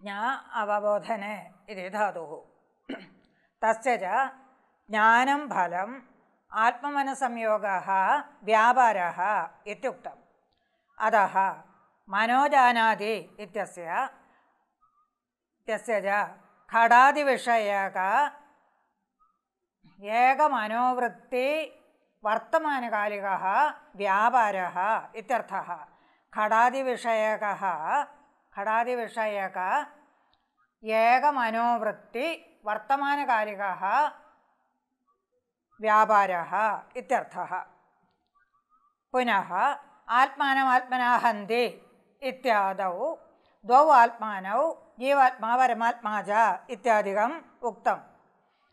ജ്ഞാ അവബോധനെ ഇതി ധാതു തസ്യച ജ്ഞാനം ഫലം ആത്മമനസംയോഗ വ്യാപാര ഇത്യുക്തം. अतः मनोजानाति इत्यस्य इत्यस्य च खडादिविषयक एकमनोवृत्ति वर्तमानकालिकः व्यापारः इत्यर्थः। खडादिविषयकः, खडादिविषयक एकमनोवृत्ति वर्तमानकालिकः व्यापारः इत्यर्थः। पुनः ఆత్మానమాత్మనాహంది ఇత్యాదౌ. ద్వౌ ఆత్మానౌ జీవాత్మా పరమాత్మా చ ఇత్యాదికం ఉక్తం.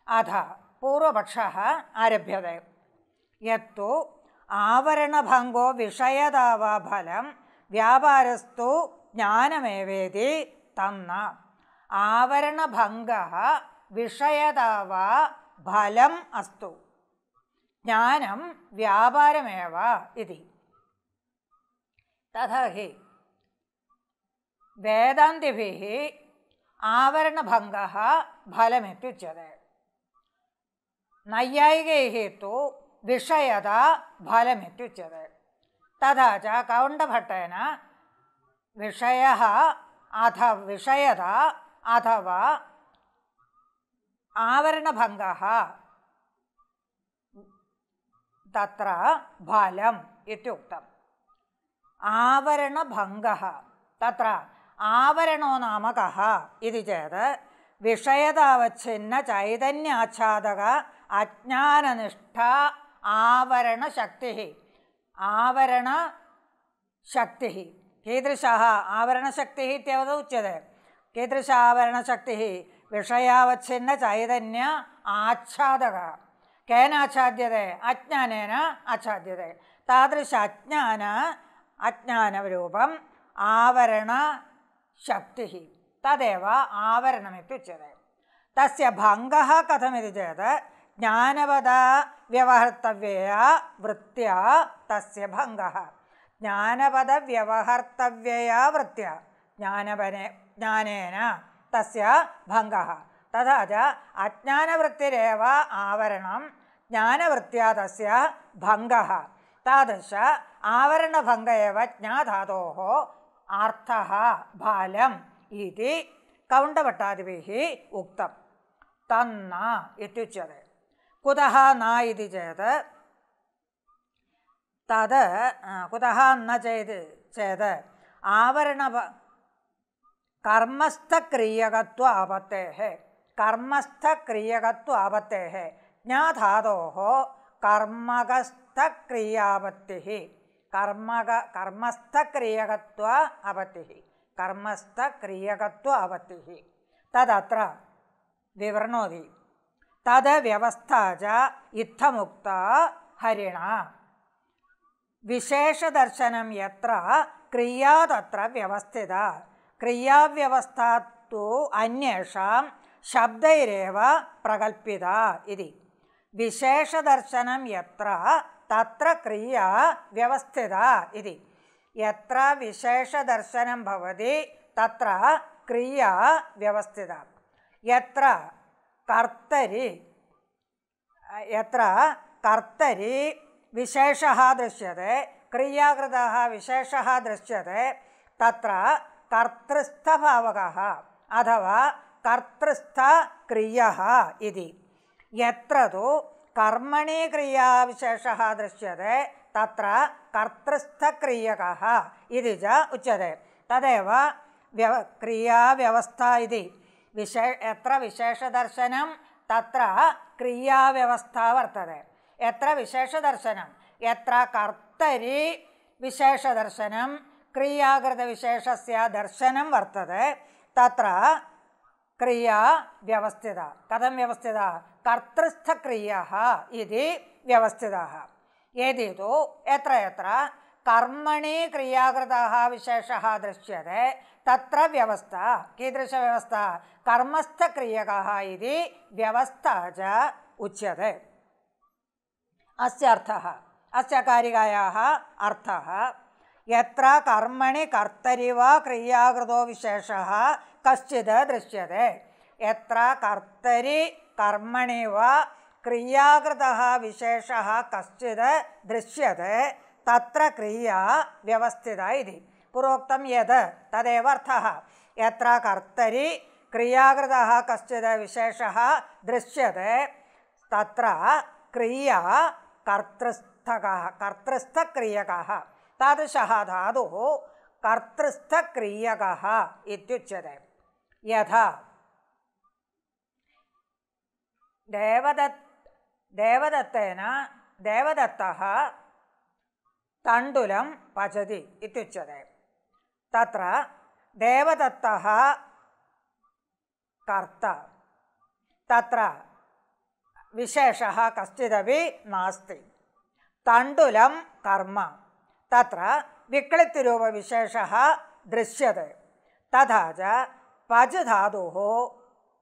అథ పూర్వపక్ష ఆరభ్యతే. యత్తు ఆవరణభంగో విషయదావా ఫలం వ్యాపారస్తు జ్ఞానమేవేది తన్న ఆవరణభంగ విషయదావా ఫలం అస్తు. జ్ఞానం వ్యాపారమేవ ఇది. तथा हि। वेदान्तिभिः आवरणभङ्गः फलमित्युच्यते। नैयायिकैः तु विषयदा फलमित्युच्यते। तथा च कौण्डभट्टेन विषयः अथ विषयदा अथवा आवरणभङ्गः तत्र फलम् इत्युक्तम्। आवरणभङ्गः तत्र आवरणो नाम कः इति चेत् विषयतावच्छिन्नचैतन्याच्छादक अज्ञाननिष्ठा आवरणशक्तिः आवरणशक्तिः कीदृशः आवरणशक्तिः इत्येव उच्यते कीदृश आवरणशक्तिः विषयावच्छिन्नचैतन्य आच्छादकः केन आच्छाद्यते अज्ञानेन आच्छाद्यते तादृश अज्ञान അജ്ഞാനരൂപം ആവരണ ശക്തി തദേവ ആവരണമിത്യുച്യത തസ്യ ഭംഗ കഥമിതി ചേത്. ജ്ഞാനവത വ്യവഹർത്തവ്യ വൃത്യ തസ്യ ഭംഗ ജ്ഞാനപദ വ്യവഹർത്തവ്യയ വൃത്യ ജ്ഞാനപന ജ്ഞാനേന തസ്യ ഭംഗ തഥാ ച അജ്ഞാനവൃത്തിരേവ ആവരണം ജ്ഞാനവൃത്യ തസ്യ ഭംഗ तादृश आवरणभङ्ग एव ज्ञाधातोः अर्थः बालम् इति उक्तं इत्युच्यते। कुतः न इति चेत्, तद् कुतः न चेत् चेत् आवरण कर्मस्थक्रियकत्व आपत्तेः कर्मस्थक्रियकत्व आपत्तेः ज्ञाधातोः कर्मकस्थक्रियापत्तिः ಕರ್ಮಸ್ಥಕ್ರಿಯಾವತ್ತಿ ಕರ್ಮಗ ಕರ್ಮಸ್ಥಕ್ರಿಯಗತ್ವ ಅವತಿ ಕರ್ಮಸ್ಥಕ್ರಿಯಗತ್ವ ಅವತಿ ತದತ್ರ ವಿವರ್ಣೋದಿ. ತದ ವ್ಯವಸ್ಥಾಜ ಇತ್ತಮುಕ್ತ ಹರಿಣ. ವಿಶೇಷದರ್ಶನಂ ಯತ್ರ ಕ್ರಿಯಾದತ್ರ ವ್ಯವಸ್ಥಿತ. ಕ್ರಿಯಾವ್ಯವಸ್ಥಾತ್ತು ಅನ್ಯಷಾಂ ಶಬ್ದೈರೇವ ಪ್ರಗಲ್ಪಿತ ಇದಿ. ವಿಶೇಷದರ್ಶನಂ ಯತ್ರ తత్ర క్రియా వ్యవస్థిత ఇది ఎత్ర విశేషదర్శనం భవతి తత్ర క్రియా వ్యవస్థిత ఎత్ర కర్తరి ఎత్ర కర్తరి విశేష దృశ్యతే క్రియాకృత విశేష దృశ్యతే తత్ర కర్తృస్థభావక అథవా కర్తృస్థ క్రియ ఇది ఎత్ర ಕರ್ಮಣಿ ಕ್ರಿಯಾ ವಿಶೇಷ ದೃಶ್ಯತೆ ತತ್ರ ಕರ್ತೃಸ್ಥಕ್ರಿಯಕಃ ಇದು ಚ ಉಚ್ಯತೆ ತದೇವ ವ್ಯವ ಕ್ರಿಯಾವ್ಯವಸ್ಥಾ ಇದೆ ವಿಶೇ ವಿಶೇಷ ವಿಶೇಷದರ್ಶನಂ ತತ್ರ ಕ್ರಿಯಾವ್ಯವಸ್ಥಾ ವರ್ತದೆ ವಿಶೇಷ ವಿಶೇಷದರ್ಶನಂ ಎತ್ರ ಕರ್ತರಿ ವಿಶೇಷದರ್ಶನಂ ವಿಶೇಷ ದರ್ಶನಂ ವರ್ತದೆ ತತ್ರ ಕ್ರಿಯಾ ವ್ಯವಸ್ಥಿತ ಕಥಂ ವ್ಯವಸ್ಥಿತ, ಕರ್ತೃಸ್ಥಕ್ರಿಯ ಇದು ವ್ಯವಸ್ಥಿತ. ಎದಿದು ಯತ್ರ ಯತ್ರ ಕರ್ಮಣಿ ಕ್ರಿಯಾಕೃತ ವಿಶೇಷ ದೃಶ್ಯತೆ, ತತ್ರ ವ್ಯವಸ್ಥಾ ಕರ್ಮಸ್ಥ ಕ್ರಿಯಕ ಇದು ವ್ಯವಸ್ಥಾ ಚ ಉಚ್ಯತೆ. ಅಸ್ಯರ್ಥ ಅಸ್ಯ ಕಾರಿಕಾಯಾಹ ಅರ್ಥಃ, ಯತ್ರ ಕರ್ಮಣಿ ಕರ್ತರಿವ ಕ್ರಿಯಾಕೃತೋ ವಿಶೇಷ कर्तरि वा क्रियाकृतो विशेषः कश्चित् दृश्यते यत्र कर्तरि कर्मणि वा क्रियाकृतः विशेषः कश्चित् दृश्यते तत्र क्रिया व्यवस्थिता इति पूर्वोक्तं यत् तदेव अर्थः यत्र कर्तरि क्रियाकृतः कश्चित् विशेषः दृश्यते तत्र क्रिया कर्तृस्थकः कर्तृस्थक्रियकः तादृशः धातुः कर्तृस्थक्रियकः इत्युच्यते यथा देवदत् देवदत्तेन देवदत्तः तण्डुलं पचति इत्युच्यते तत्र देवदत्तः कर्ता तत्र विशेषः कश्चिदपि नास्ति तण्डुलं कर्म तत्र विक्लितिरूपविशेषः दृश्यते तथा च पज् धातुः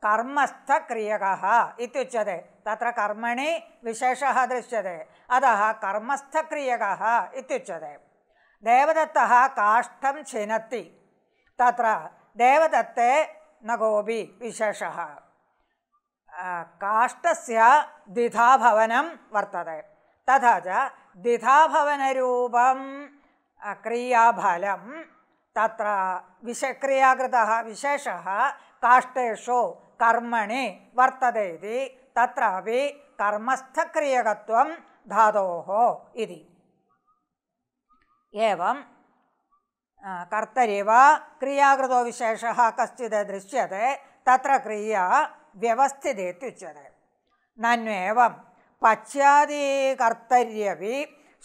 कर्मस्थक्रियकः इत्युच्यते तत्र कर्मणि विशेषः दृश्यते। अतः कर्मस्थक्रियकः इत्युच्यते देवदत्तः काष्ठं छिनत्ति। तत्र देवदत्ते न कोऽपि विशेषः। काष्ठस्य द्विधाभवनं वर्तते। तथा च द्विधाभवनरूपं क्रियाफलं तत्र विश क्रियाकृतः विशेषः काष्ठेषु कर्मणि वर्तते इति तत्रापि कर्मस्थक्रियकत्वं धातोः इति एवं कर्तरि वा क्रियाकृतो विशेषः कश्चित् दृश्यते तत्र क्रिया व्यवस्थिते इत्युच्यते नन्वेवं पश्चादिकर्तर्यपि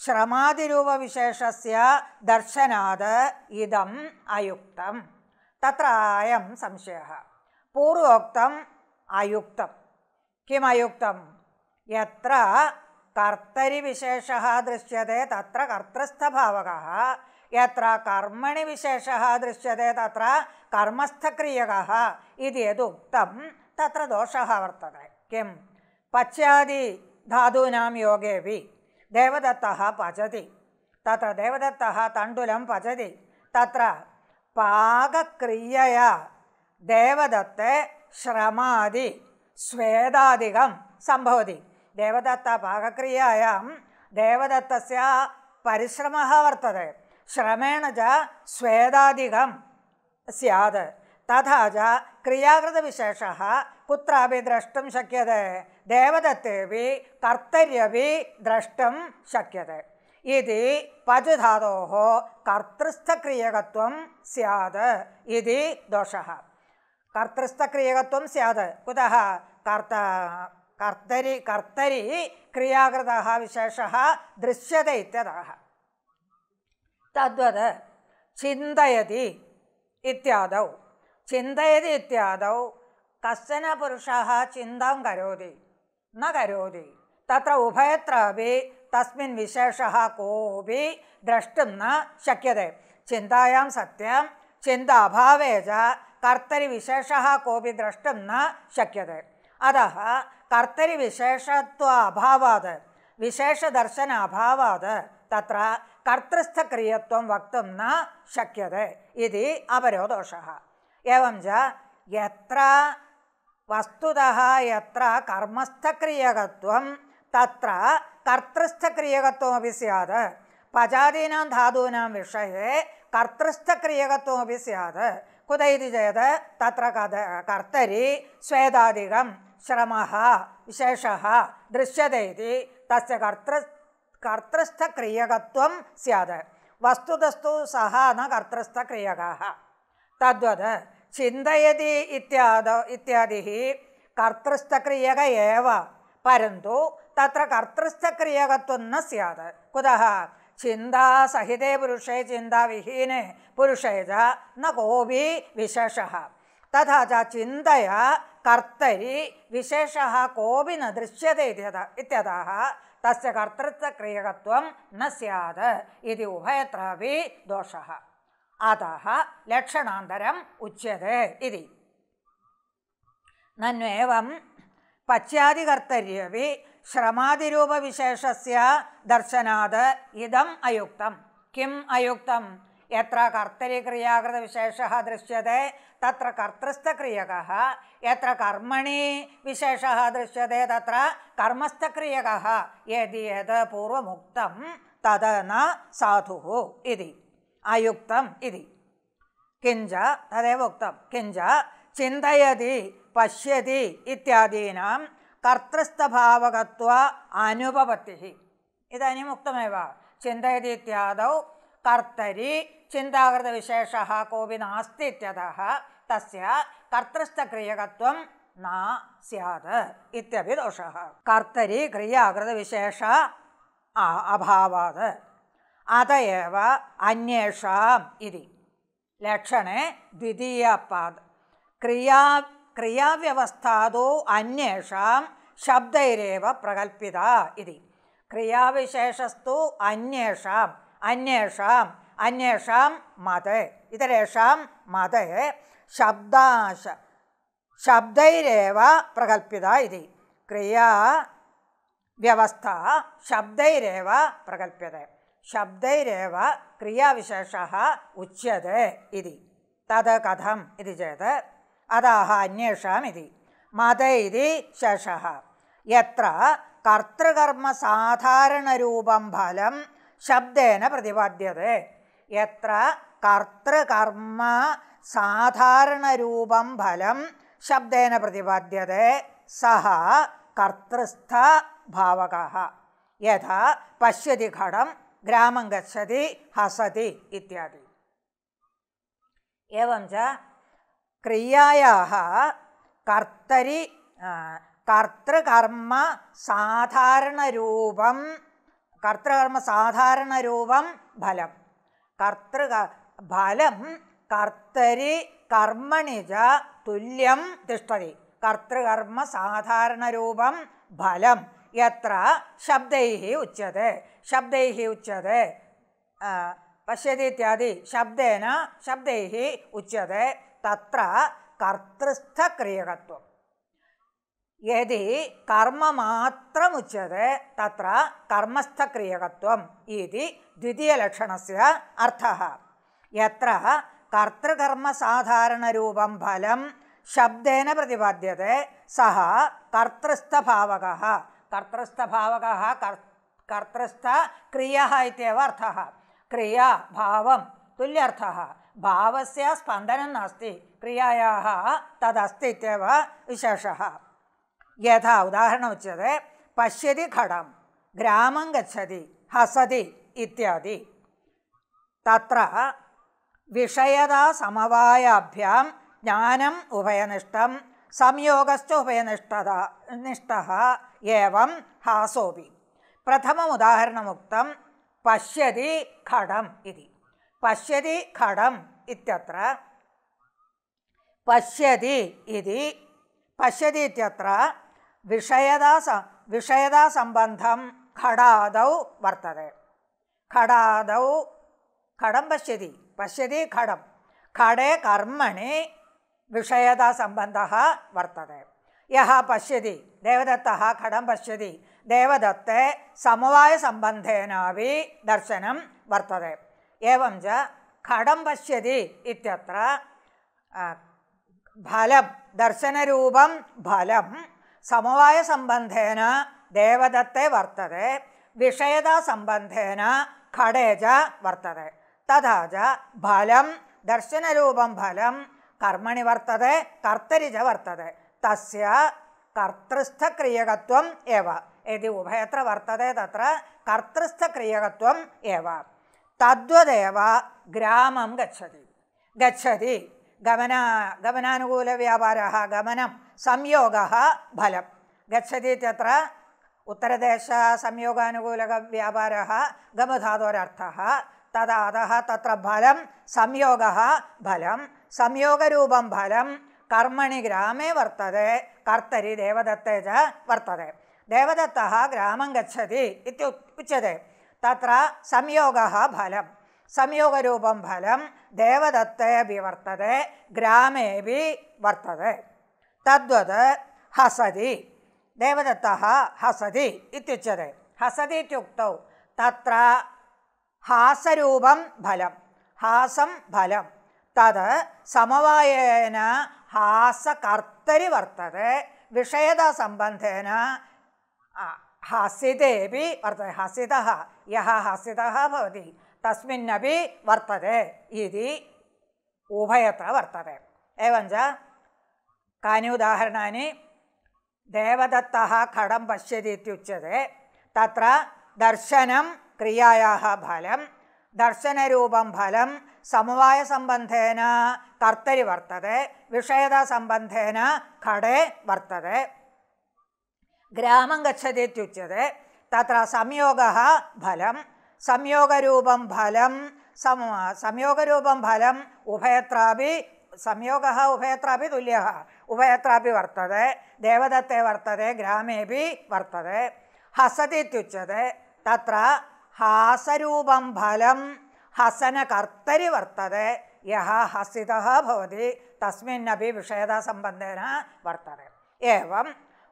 ശ്രമാതിരൂപവിശേഷസ്യ ദർശനാത് ഇതം അയുക്തം. തത്ര അയം സംശയ. പൂർവോക്തം അയുക്തം. കിമയുക്തം? യത്ര കർത്തരി വിശേഷ ദൃശ്യത്തെ തത്ര കർത്തൃസ്ഥഭാവക. എത്ര കർമ്മണി വിശേഷ ദൃശ്യത്തെ തത്ര കർമ്മസ്ഥക്രിയക. ഇത് യതുക്തം തത്ര ദോഷ വർത്തത കിം? പശ്ചാദി ധാതൂനാം യോഗേപി देवदत्तः पचति तत्र देवदत्तः तण्डुलं पचति तत्र पाकक्रियया देवदत्ते श्रमादि स्वेदादिकं सम्भवति देवदत्तपाकक्रियायां देवदत्तस्य परिश्रमः वर्तते श्रमेण च स्वेदादिकं स्यात् तथा च क्रियाकृतविशेषः कुत्रापि द्रष्टुं शक्यते देवदत्तेपि कर्तर्यपि द्रष्टुं शक्यते इति पजुधातोः कर्तृस्थक्रियकत्वं स्यात् इति दोषः कर्तृस्थक्रियकत्वं स्यात् कुतः कर्त कर्तरि कर्तरि क्रियाकृतः विशेषः दृश्यते इत्यतः तद्वत् चिन्तयति इत्यादौ चिन्तयति इत्यादौ कश्चन पुरुषः चिन्तां करोति न करोति तत्र उभयत्रापि तस्मिन् विशेषः कोऽपि द्रष्टुं न शक्यते चिन्तायां सत्यं चिन्ता अभावे च कर्तरिविशेषः कोऽपि द्रष्टुं न शक्यते अतः कर्तरिविशेषत्व अभावात् विशेषदर्शन अभावात् तत्र कर्तृस्थक्रियत्वं वक्तुं न शक्यते इति अपरो दोषः एवं च यत्र वस्तुतः यत्र कर्मस्थक्रियकत्वं तत्र कर्तृस्थक्रियकत्वमपि स्यात् पचादीनां धातूनां विषये कर्तृस्थक्रियकत्वमपि स्यात् कुत इति चेत् तत्र कद कर्तरि स्वेदादिकं श्रमः विशेषः दृश्यते इति तस्य कर्तृ कर्तृस्थक्रियकत्वं स्यात् वस्तुतस्तु सः न कर्तृस्थक्रियकः तद्वत् ചിന്തയതി ഇത്യാദ ഇത്യാദി കർത്തൃസ്ഥക്രിയക ഏവ പരന്തു തത്ര കർത്തൃസ്ഥക്രിയകത്വം ന സ്യാത് കുതः ചിന്താസഹിതേ പുരുഷേ ചിന്താവിഹീനെ പുരുഷേ ച ന കോപി വിശേഷः തഥാ ച ചിന്തയ കർത്തരി വിശേഷः കോപി ന ദൃശ്യത്തെ ഇത്യതः തസ്യ കർത്തൃത്വക്രിയകത്വം ന സ്യാത് ഇതി ഉഭയത്രാപി ദോഷः അതः ലക്ഷണാന്തരം ഉച്യത്തെ ഇതി നന്വേവം പശ്ചാദികർത്തര്യപി ശ്രമാതിരൂപവിശേഷസ്യ ദർശനാത് ഇതം അയുക്തം കിം അയുക്തം എത്ര കർത്തരി ക്രിയാകൃതവിശേഷः ദൃശ്യത്തെ തത്ര കർത്തൃസ്ഥക്രിയക എത്ര കർമ്മണി വിശേഷ ദൃശ്യത്തെ തത്ര കർമ്മസ്ഥക്രിയക യദി യത് പൂർവമുക്തം തത് ന സാധു ഇതി आयुक्तम् इति किञ्च तदेव उक्तं किञ्च चिन्तयति पश्यति इत्यादीनां कर्तृस्थभावकत्व अनुपपत्तिः इदानीम् उक्तमेव चिन्तयति इत्यादौ कर्तरि चिन्ताकृतविशेषः कोऽपि नास्ति इत्यतः तस्य कर्तृस्थक्रियकत्वं न स्यात् इत्यपि दोषः कर्तरि क्रियाकृतविशेष अभावात् അതയേവ അന്വേഷാം ഇതി. ലക്ഷണേ ദ്വിതീയപാദ്. ക്രിയാ ക്രിയാവ്യവസ്ഥാതോ അന്വേഷാം ശബ്ദൈരേവ പ്രകൽപ്പിത ഇതി. ക്രിയാവിശേഷസ്തു അന്വേഷാം അന്വേഷാം അന്വേഷാം മതേ. ഇതരേഷാം മതേ ശബ്ദാശ ശബ്ദൈരേവ പ്രകൽപ്പിത ഇതി. ക്രിയാ വ്യവസ്ഥ ശബ്ദൈരേവ പ്രകൽപ്യത്തെ ശബ്ദൈരേവ ക്രിയാവിശേഷ ഉച്യത് ഇതി. തത് കഥം ഇതി ചേത്. അതാഹ അന്വേഷാം ഇതി. മത ഇതി ശേഷः. യത്ര കർത്തൃകർമ്മസാധാരണരൂപം ഫലം ശബ്ദേന പ്രതിപാദ്യത്. എത്ര കർത്തൃകർമ്മ സാധാരണരൂപം ഫലം ശബ്ദേന പ്രതിപാദ്യത. സഹ കർത്തൃസ്ഥ ഭാവക. യഥാ പശ്യതി ഘടം ഗ്രാമം ഗതി ഹസതി ഇത്യാദി ఏవం చ క్రియాయాः కర్తరి കർത്തൃകർമ്മ സാധാരണരൂപം കർത്തൃകർമ്മ സാധാരണരൂപം ഫലം കർത്തൃ ഫലം കർത്തരി കർമ്മണി ച തുല്യം തിഷ്ടതി കർത്തൃകർമ്മ സാധാരണരൂപം ഫലം എത്ര ശബ്ദൈ ഉച്ചത് शब्दैः उच्यते शब्दैः उच्यते आ, पश्यति इत्यादि शब्देन शब्दैः उच्यते तत्र कर्तृस्थक्रियकत्वं यदि कर्ममात्रमुच्यते तत्र कर्मस्थक्रियकत्वम् इति द्वितीयलक्षणस्य अर्थः यत्र कर्तृकर्मसाधारणरूपं फलं शब्देन प्रतिपाद्यते सः कर्तृस्थभावकः കർത്തൃസ്ഥ ക്രിയ ഇത്യവ അർത്ഥ. ക്രിയ ഭാവം തുല്യർത്ഥ. ഭാവസ്യ സ്പന്ദനം നാസ്തി. ക്രിയയാ തദസ്തി ഇത്യവ വിശേഷ. യഥാ ഉദാഹരണം ഉച്ചത് പശ്യതി ഘടം ഗ്രാമം ഗതി ഹസതി ഇത്യാദി. തത്ര വിഷയതാ സമവായാഭ്യാം ജ്ഞാനം ഉഭയനിഷ്ഠം സംയോഗസ്ഥ ഉഭയനിഷ്ഠത നിഷ്ഠം ഏവം ഹാസോപി. प्रथममुदाहरणमुक्तं पश्यति खडम् इति पश्यति खडम् इत्यत्र पश्यति इति पश्यति इत्यत्र विषयदा स विषयदासम्बन्धं खडादौ वर्तते खडादौ खडं पश्यति पश्यति खडं खडे कर्मणि विषयदासम्बन्धः वर्तते यः पश्यति देवदत्तः खडं पश्यति ദേവദത്തെ സമവായ സംബന്ധേനാവി ദർശനം വർത്തതെ. ഏവം ച ഘടം പശ്യതി ഇത്യത്ര ഫലം ദർശനരൂപം ഫലം സമവായ സംബന്ധേന ദേവദത്തെ വർത്തതെ വിഷയതാ സംബന്ധേന ഘടേജ വർത്തതെ. തഥാ ച ഫലം ദർശനരൂപം ഫലം കർമ്മണി വർത്തതെ കർത്തരി ച വർത്തതെ. തസ്യ കർത്തൃസ്ഥക്രിയകത്വം ഏവ. यदि उभयत्र वर्तते तत्र कर्तृस्थक्रियकत्वम् एव तद्वदेव ग्रामं गच्छति गच्छति गमना गमनानुकूलव्यापारः गमनं संयोगः फलं गच्छति इत्यत्र उत्तरदेशसंयोगानुकूलव्यापारः गमधातोरर्थः तदा अतः तत्र फलं संयोगः फलं संयोगरूपं फलं कर्मणि ग्रामे वर्तते कर्तरि देवदत्ते च वर्तते देवदत्तः ग्रामं गच्छति इति उच्यते तत्र संयोगः फलं संयोगरूपं फलं देवदत्ते अपि वर्तते ग्रामेपि वर्तते तद्वत् हसति देवदत्तः हसति इत्युच्यते हसति इत्युक्तौ तत्र हासरूपं फलं हासं फलं तद् समवायेन हासकर्तरि वर्तते विषयतासम्बन्धेन हसितेपि वर्तते हसितः यः हसितः भवति तस्मिन्नपि वर्तते इति उभयत्र वर्तते एवञ्च कानि उदाहरणानि देवदत्तः खडं पश्यति इत्युच्यते तत्र दर्शनं क्रियायाः फलं दर्शनरूपं फलं समवायसम्बन्धेन कर्तरि वर्तते विषयतासम्बन्धेन खडे वर्तते ഗ്രാമം ഗച്ഛതേത്യുച്യത തത്ര സംയോഗ ഫലം. സംയോഗരൂപം ഫലം. സം സംയോഗരൂപം ഫലം. ഉഭയത്രാപി സംയോഗ ഉഭയത്രാപി തുല്യ ഉഭയത്രാപി വർത്തതെ. ദേവദത്തെ വർത്തതെ. ഗ്രാമേപി വർത്തതെ. ഹസതിത്യുച്യത തത്ര ഹാസരൂപം ഫലം. ഹസനകർത്തരി വർത്തതെ. യഹ ഹസിതഭവതി തസ്മിന്നപി വിഷയതാസംബന്ധേന വർത്തതെ. ഏവം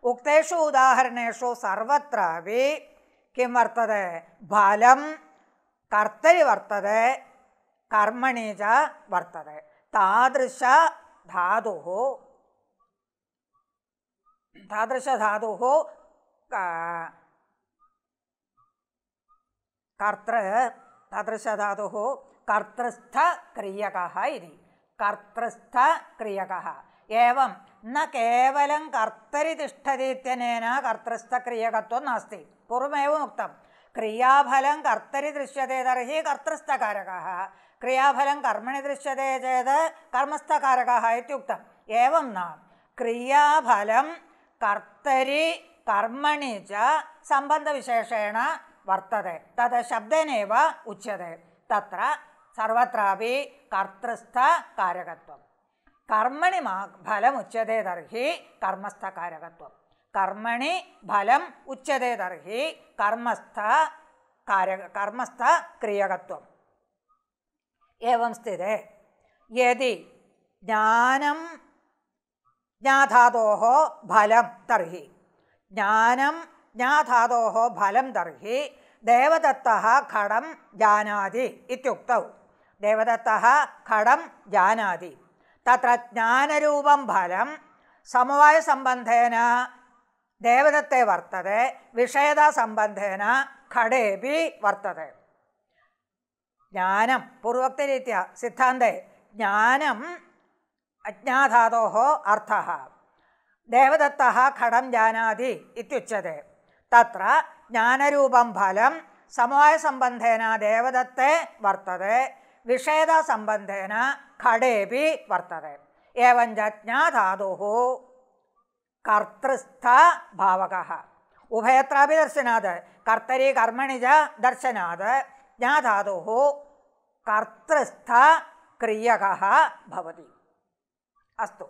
उक्तेषु उदाहरणेषु सर्वत्रापि किं वर्तते? फलं कर्तरि वर्तते, कर्मणि च वर्तते। तादृशधातुः तादृशधातुः कर्तृ तादृशधातुः कर्तृस्थक्रियकः इति। कर्तृस्थक्रियकः। ഏവം ന കേവലം കർത്തരി തിഷ്ഠതീത്യനേന കർത്തൃസ്ഥക്രിയകത്വം നാസ്തി പൂർവമേവ ഉക്തം ക്രിയാഫലം കർത്തരി ദൃശ്യത്തെ തർഹി കർത്തൃസ്ഥകാരക ക്രിയാഫലം കർമ്മണി ദൃശ്യത്തെ ചേത് കർമ്മസ്ഥകാരക ഇത്യുക്തം ഏവം ന ക്രിയാഫലം കർത്തരി കർമ്മണി ച സംബന്ധവിശേഷേണ വർത്തതെ തത് ശബ്ദനേവ ഉച്യത്തെ തത്ര സർവത്രാപി കർത്തൃസ്ഥ കാരകത്വം കർമ്മണി മാ ഫലം ഉച്ചതേ തർഹി കർമ്മസ്ഥകാരകത്വം. കർമ്മണി ഫലം ഉച്ചതേ തർഹി കർമ്മസ്ഥ കാരക കർമ്മസ്ഥ ക്രിയകത്വം. ഏവം സ്ഥിത. യതി ജ്ഞാനം ജ്ഞാധാതോ ഫലം തർഹി. ജ്ഞാനം ജ്ഞാധാതോ ഫലം തർഹി ദേവദത്ത ഖടം ജാനാതി ഇത്യുക്തൗ. ദേവദത്ത ഖടം ജാനാതി. തത്ര ജ്ഞാനരൂപം ഫലം സമവായ സംബന്ധേന ദേവതത്തെ വർത്തത വിഷയതാ സംബന്ധേന ഘടേപി വർത്തത. ജ്ഞാനം പൂർവക്തരീത്യ സിദ്ധാന്തേ ജ്ഞാനം അജ്ഞാധാതോഹോ അർത്ഥ. ദേവദത്ത ഘടം ജാനാതി ഇത്യുച്ചത്. തത്ര ജ്ഞാനരൂപം ഫലം സമവായ സംബന്ധേന ദേവദത്തെ വർത്തത വിഷേദ സംബന്ധേന खडेपि वर्तते एवञ्च ज्ञाधातुः कर्तृस्थभावकः उभयत्रापि दर्शनात् कर्तरि कर्मणि च दर्शनात् ज्ञाधातुः कर्तृस्थक्रियकः भवति अस्तु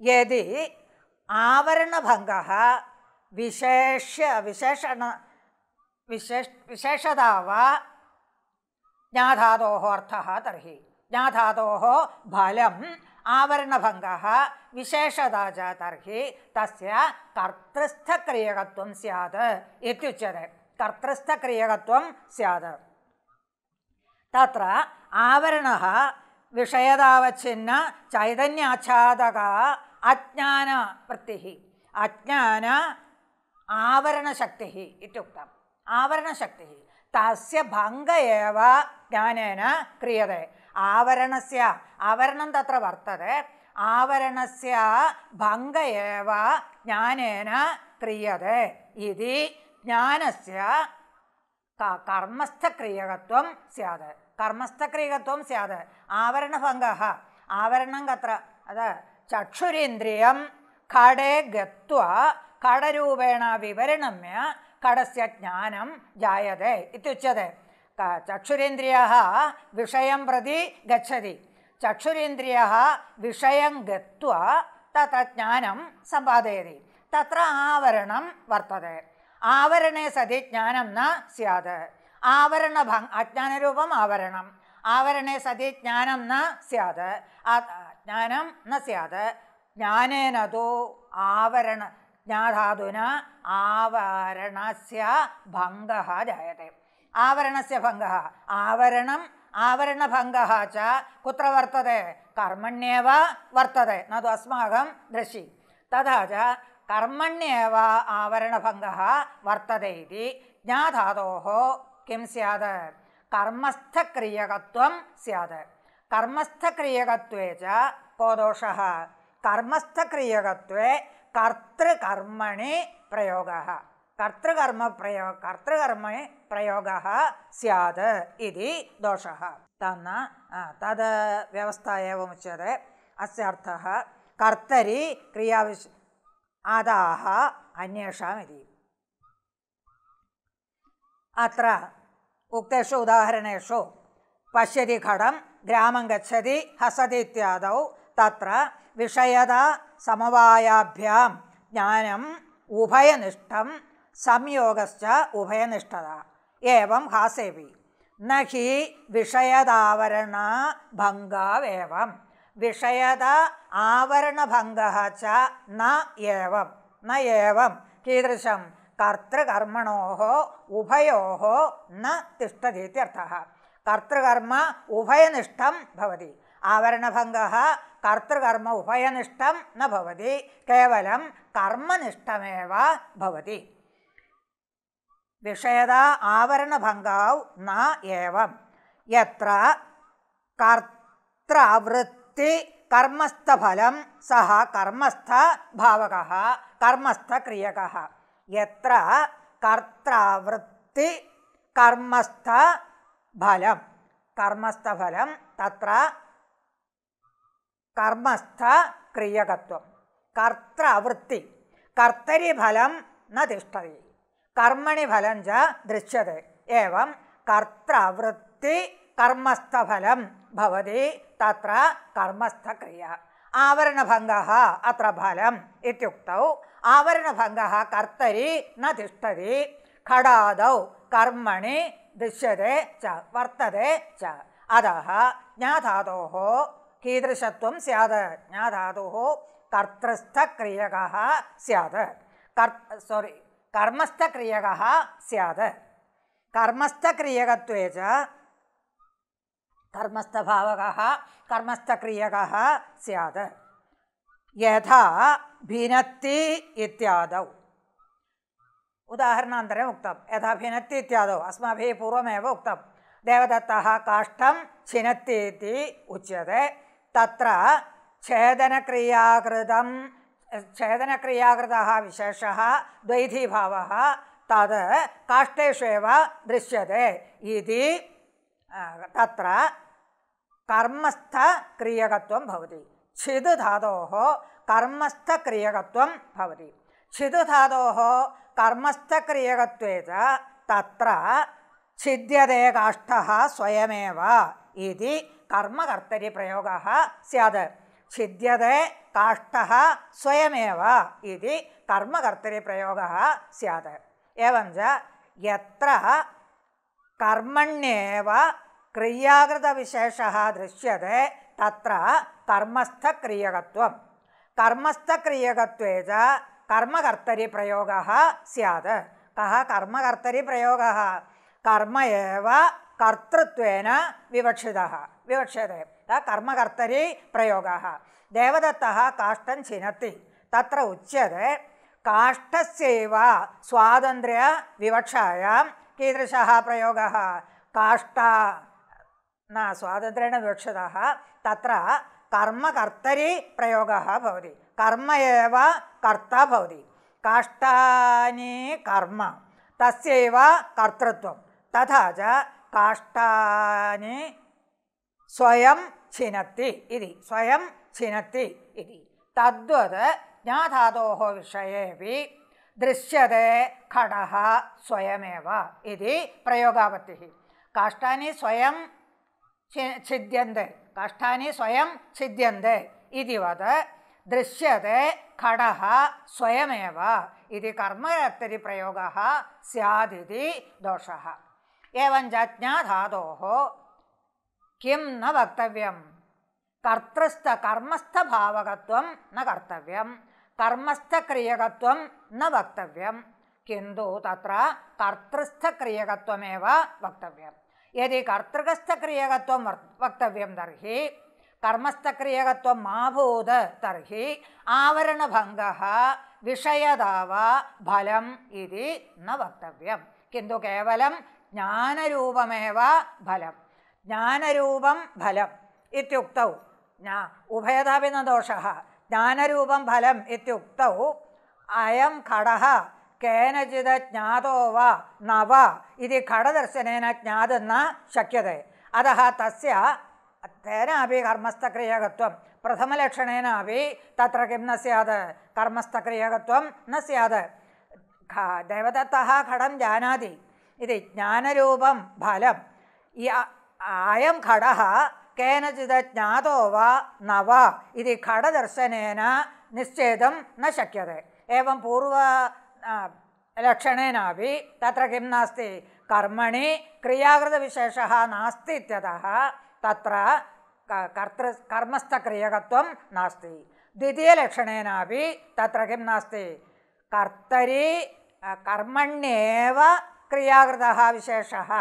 यदि आवरणभङ्गः विशेष विशेषण विशेष विशेषता वा ज्ञाधातोः अर्थः तर्हि ज्ञाधातोः फलम् आवरणभङ्गः विशेषता च तर्हि तस्य कर्तृस्थक्रियकत्वं स्यात् इत्युच्यते कर्तृस्थक्रियकत्वं स्यात् तत्र आवरणः विषयतावच्छिन्न चैतन्याच्छादक अज्ञानवृत्तिः अज्ञान आवरणशक्तिः इत्युक्तम् आवरणशक्तिः तस्य भङ्ग एव ज्ञानेन क्रियते आवरणस्य ആവരണസ്യ ആവരണം തത്ര വർത്തത് ആവരണസ്യ ഭംഗ ഏവ ജ്ഞാനേന ക്രിയതെ ഇതി ജ്ഞാനസ്യ കർമ്മസ്ഥക്രിയകത്വം സ്യാത്. കർമ്മസ്ഥക്രിയകത്വം സ്യാത്. ആവരണഭംഗ ആവരണം കത്ര അത് ചക്ഷുരേന്ദ്രിയം ഘടേ ഗത്വ ഘടരൂപേണ വിവരണമ്യ കടസ്യ ജ്ഞാനം ജായതേ ഇത്യുച്ചതേ. ചക്ഷുരേന്ദ്രിയ വിഷയം പ്രതി ഗതി ചക്ഷുരേന്ദ്രിയ വിഷയം ഗത്വ സമ്പാദയതി. തത്ര ആവരണം വർത്തത. ആവരണേ സതി ജ്ഞാനം ന സ്യാത്. ആവരണ അജ്ഞാനരൂപം ആവരണം. ആവരണേ സതി ജ്ഞാനം ന സ്യാത്. ജ്ഞാനം ന സ്യാത്. ജ്ഞാനേനതോ ആവരണ ജ്ഞാധാതുന ആവരണസ്യ ഭംഗ ജായതേ. ஆவரணஸ்ய பங்கா ஆவரணம் ஆவரணபங்கா ச. குற்ற வர்த்ததே. கர்மண்யேவ வர்த்ததே. நது அஸ்மாகம் திருஷி. ததா ச. கர்மண்யேவ ஆவரணபங்கா வர்த்ததே இது ஜாதாதோः किं स्याद कर्मस्थक्रियकत्वं स्याद कर्मस्थक्रियकत्वे च को दोषः कर्मस्थक्रियकत्वे कर्तृकर्मणि प्रयोगः കർത്തകർമ്മ പ്രയോ കർത്തകർമ്മ പ്രയോഗ സാത് ഇതി ദോഷ. തന്ന തത് വ്യവസ്ഥ ഏവമുച്ചത്. അസ്യർത്ഥ കർത്തരി ക്രിയാവിശ് അതാഹ അന്വേഷാം ഇതി അത്ര ഉക്തേഷു ഉദാഹരണേഷു. പശ്യതി ഘടം ഗ്രാമം ഗതി ഹസതി ഇത്യാദൗ. തത്ര വിഷയത സമവായാഭ്യാം ജ്ഞാനം ഉഭയനിഷ്ഠം സംയോഗശ്ച ഉഭയനിഷ്ഠത. ഏവം ഹാസേവി. നഹി വിഷയദാവരണ ഭംഗാവേവം. വിഷയത ആവരണഭംഗ ച ന ഏവം. കീദൃശം കർത്തൃകർമ്മണോ ഉഭയോ ന കർത്തൃകർമ്മ ഉഭയനിഷ്ഠം ഭവതി. ആവരണഭംഗ കർത്തൃകർമ്മ ഉഭയനിഷ്ഠം നവതി കേവലം കർമ്മനിഷ്ഠമേവതി വിഷയതാ ആവരണഭംഗാവ് ന ഏവം. എത്ര കർത്തവൃത്തി കർമ്മസ്ഥലം സഹ കർമ്മസ്ഥ ഭാവക കർമ്മസ്ഥക്രിയക. എത്ര കർത്തവൃത്തി കർമ്മസ്ഥ ഫലം കർമ്മസ്ഥഫലം തത്ര കർമ്മസ്ഥ ക്രിയകത്വം കർത്തവൃത്തി കർത്തരി ഫലം ന कर्मणि फलं च दृश्यते एवं कर्त्रावृत्ति कर्मस्थफलं भवति तत्र कर्मस्थक्रिया आवरणभङ्गः अत्र फलम् इत्युक्तौ आवरणभङ्गः कर्तरि न तिष्ठति खडादौ कर्मणि दृश्यते च वर्तते च अतः ज्ञाधातोः कीदृशत्वं स्यात् ज्ञाधातुः कर्तृस्थक्रियकः स्यात् कर् सोरि कर्मस्थक्रियकः स्यात्। कर्मस्थक्रियकत्वे च कर्मस्थभावकः कर्मस्थक्रियकः स्यात्। यथा भिनत्ति इत्यादौ। उदाहरणान्तरम् उक्तं यथा भिनत्ति इत्यादौ। अस्माभिः पूर्वमेव उक्तं देवदत्तः काष्ठं छिनत्ति इति उच्यते। तत्र छेदनक्रियाकृतं छेदनक्रियाकृतः विशेषः, द्वैधीभावः, तद् काष्ठेषु एव दृश्यते इति तत्र कर्मस्थक्रियकत्वं भवति। छिद् धातोः कर्मस्थक्रियकत्वं भवति। छिद् धातोः कर्मस्थक्रियकत्वे छिद्यते स्वयमेव इति कर्मकर्तरिप्रयोगः स्यात्। छिद्यते काष्ठः स्वयमेव इति कर्मकर्तरिप्रयोगः स्यात् एवञ्च यत्र कर्मण्येव क्रियाकृतविशेषः दृश्यते तत्र कर्मस्थक्रियकत्वं कर्मस्थक्रियकत्वे च कर्मकर्तरिप्रयोगः स्यात् कः कर्मकर्तरिप्रयोगः कर्म एव कर्तृत्वेन विवक्षितः विवक्ष्यते सः कर्मकर्तरि प्रयोगः। देवदत्तः काष्ठं छिनत्ति तत्र उच्यते, काष्ठस्यैव स्वातन्त्र्यविवक्षायां कीदृशः प्रयोगः? काष्ठा, न, स्वातन्त्र्येण विवक्षितः। तत्र कर्मकर्तरि प्रयोगः भवति। कर्म एव कर्ता भवति। कर्म, तस्यैव कर्तृत्वं। तथा च काष्ठानि സ്വയം ചിനത്തി ഇതി സ്വയം ചിനത്തി ഇതി. തദ്വത് ജ്ഞാധാതോ വിഷയേപി ദൃശ്യതേ ഘടഹ സ്വയമേവ ഇതി പ്രയോഗാപത്തി കാഷ്ടാനി സ്വയം ഛിദ്യന്തെ കാഷ്ടാനി സ്വയം ഛിദ്യന്തെ ഇതിവത് ദൃശ്യതേ ഘടഹ സ്വയമേവ ഇതി കർമ്മകർത്തരി പ്രയോഗ സ്യാദിതി ദോഷ. ഏവഞ്ച ജ്ഞാധാതോ കിം ന വക്തവ്യം കർത്തൃസ്ഥ ഭാവകത്വം ന കർത്തവ്യം. കർമ്മസ്ഥക്രിയകത്വം ന വക്തവ്യം. കിന്തു തത്ര കർത്തൃസ്ഥക്രിയകത്വമേവ വക്തവ്യം. യതി കർത്തൃകസ്ഥക്രിയകത്വം വക്തവ്യം തർഹി. കർമ്മസ്ഥക്രിയകത്വം മാഭൂത് തർഹി. ആവരണഭംഗ വിഷയതാവ ഫലം ഇതി ന വക്തവ്യം. കിന്തു കേവലം ജ്ഞാനരൂപമേവ ഫലം. ജ്ഞാനരൂപം ഫലം ഇത്യുക്തൗ. ജ്ഞാ ഉഭയതാപി ന ദോഷः. ജ്ഞാനരൂപം ഫലം ഇത്യുക്തൗ. അയം ഘട കേനചിത് ജ്ഞാതോ വ നവ ഇത് ഘടദർശനേന ജ്ഞാതെന്ന ശക്യത. അത തസ്യ തേനാപി കർമ്മസ്ഥക്രിയകത്വം. പ്രഥമലക്ഷണേനാപി തത്ര കിം ന സ്യാത്? കർമ്മസ്ഥക്രിയകത്വം ന സ്യാത്. ദേവദത്ത ഘടം ജാനാതി. ഇത് ജ്ഞാനരൂപം ഫലം. അയം ഘടः കേനചിത് ജ്ഞാതോ വാ ന വാ ഇത് ഘടദർശനേന നിശ്ചേതും ന ശക്യത്തെ एवं पूर्व आ, लक्षणेनापि तत्र किं नास्ति कर्मणि क्रियाकृतविशेषः नास्ति इत्यतः तत्र क- कर्तृ कर्मस्थक्रियकत्वं नास्ति द्वितीयलक्षणेनापि तत्र किं नास्ति कर्तरि अ, कर्मण्येव क्रियाकृतः विशेषः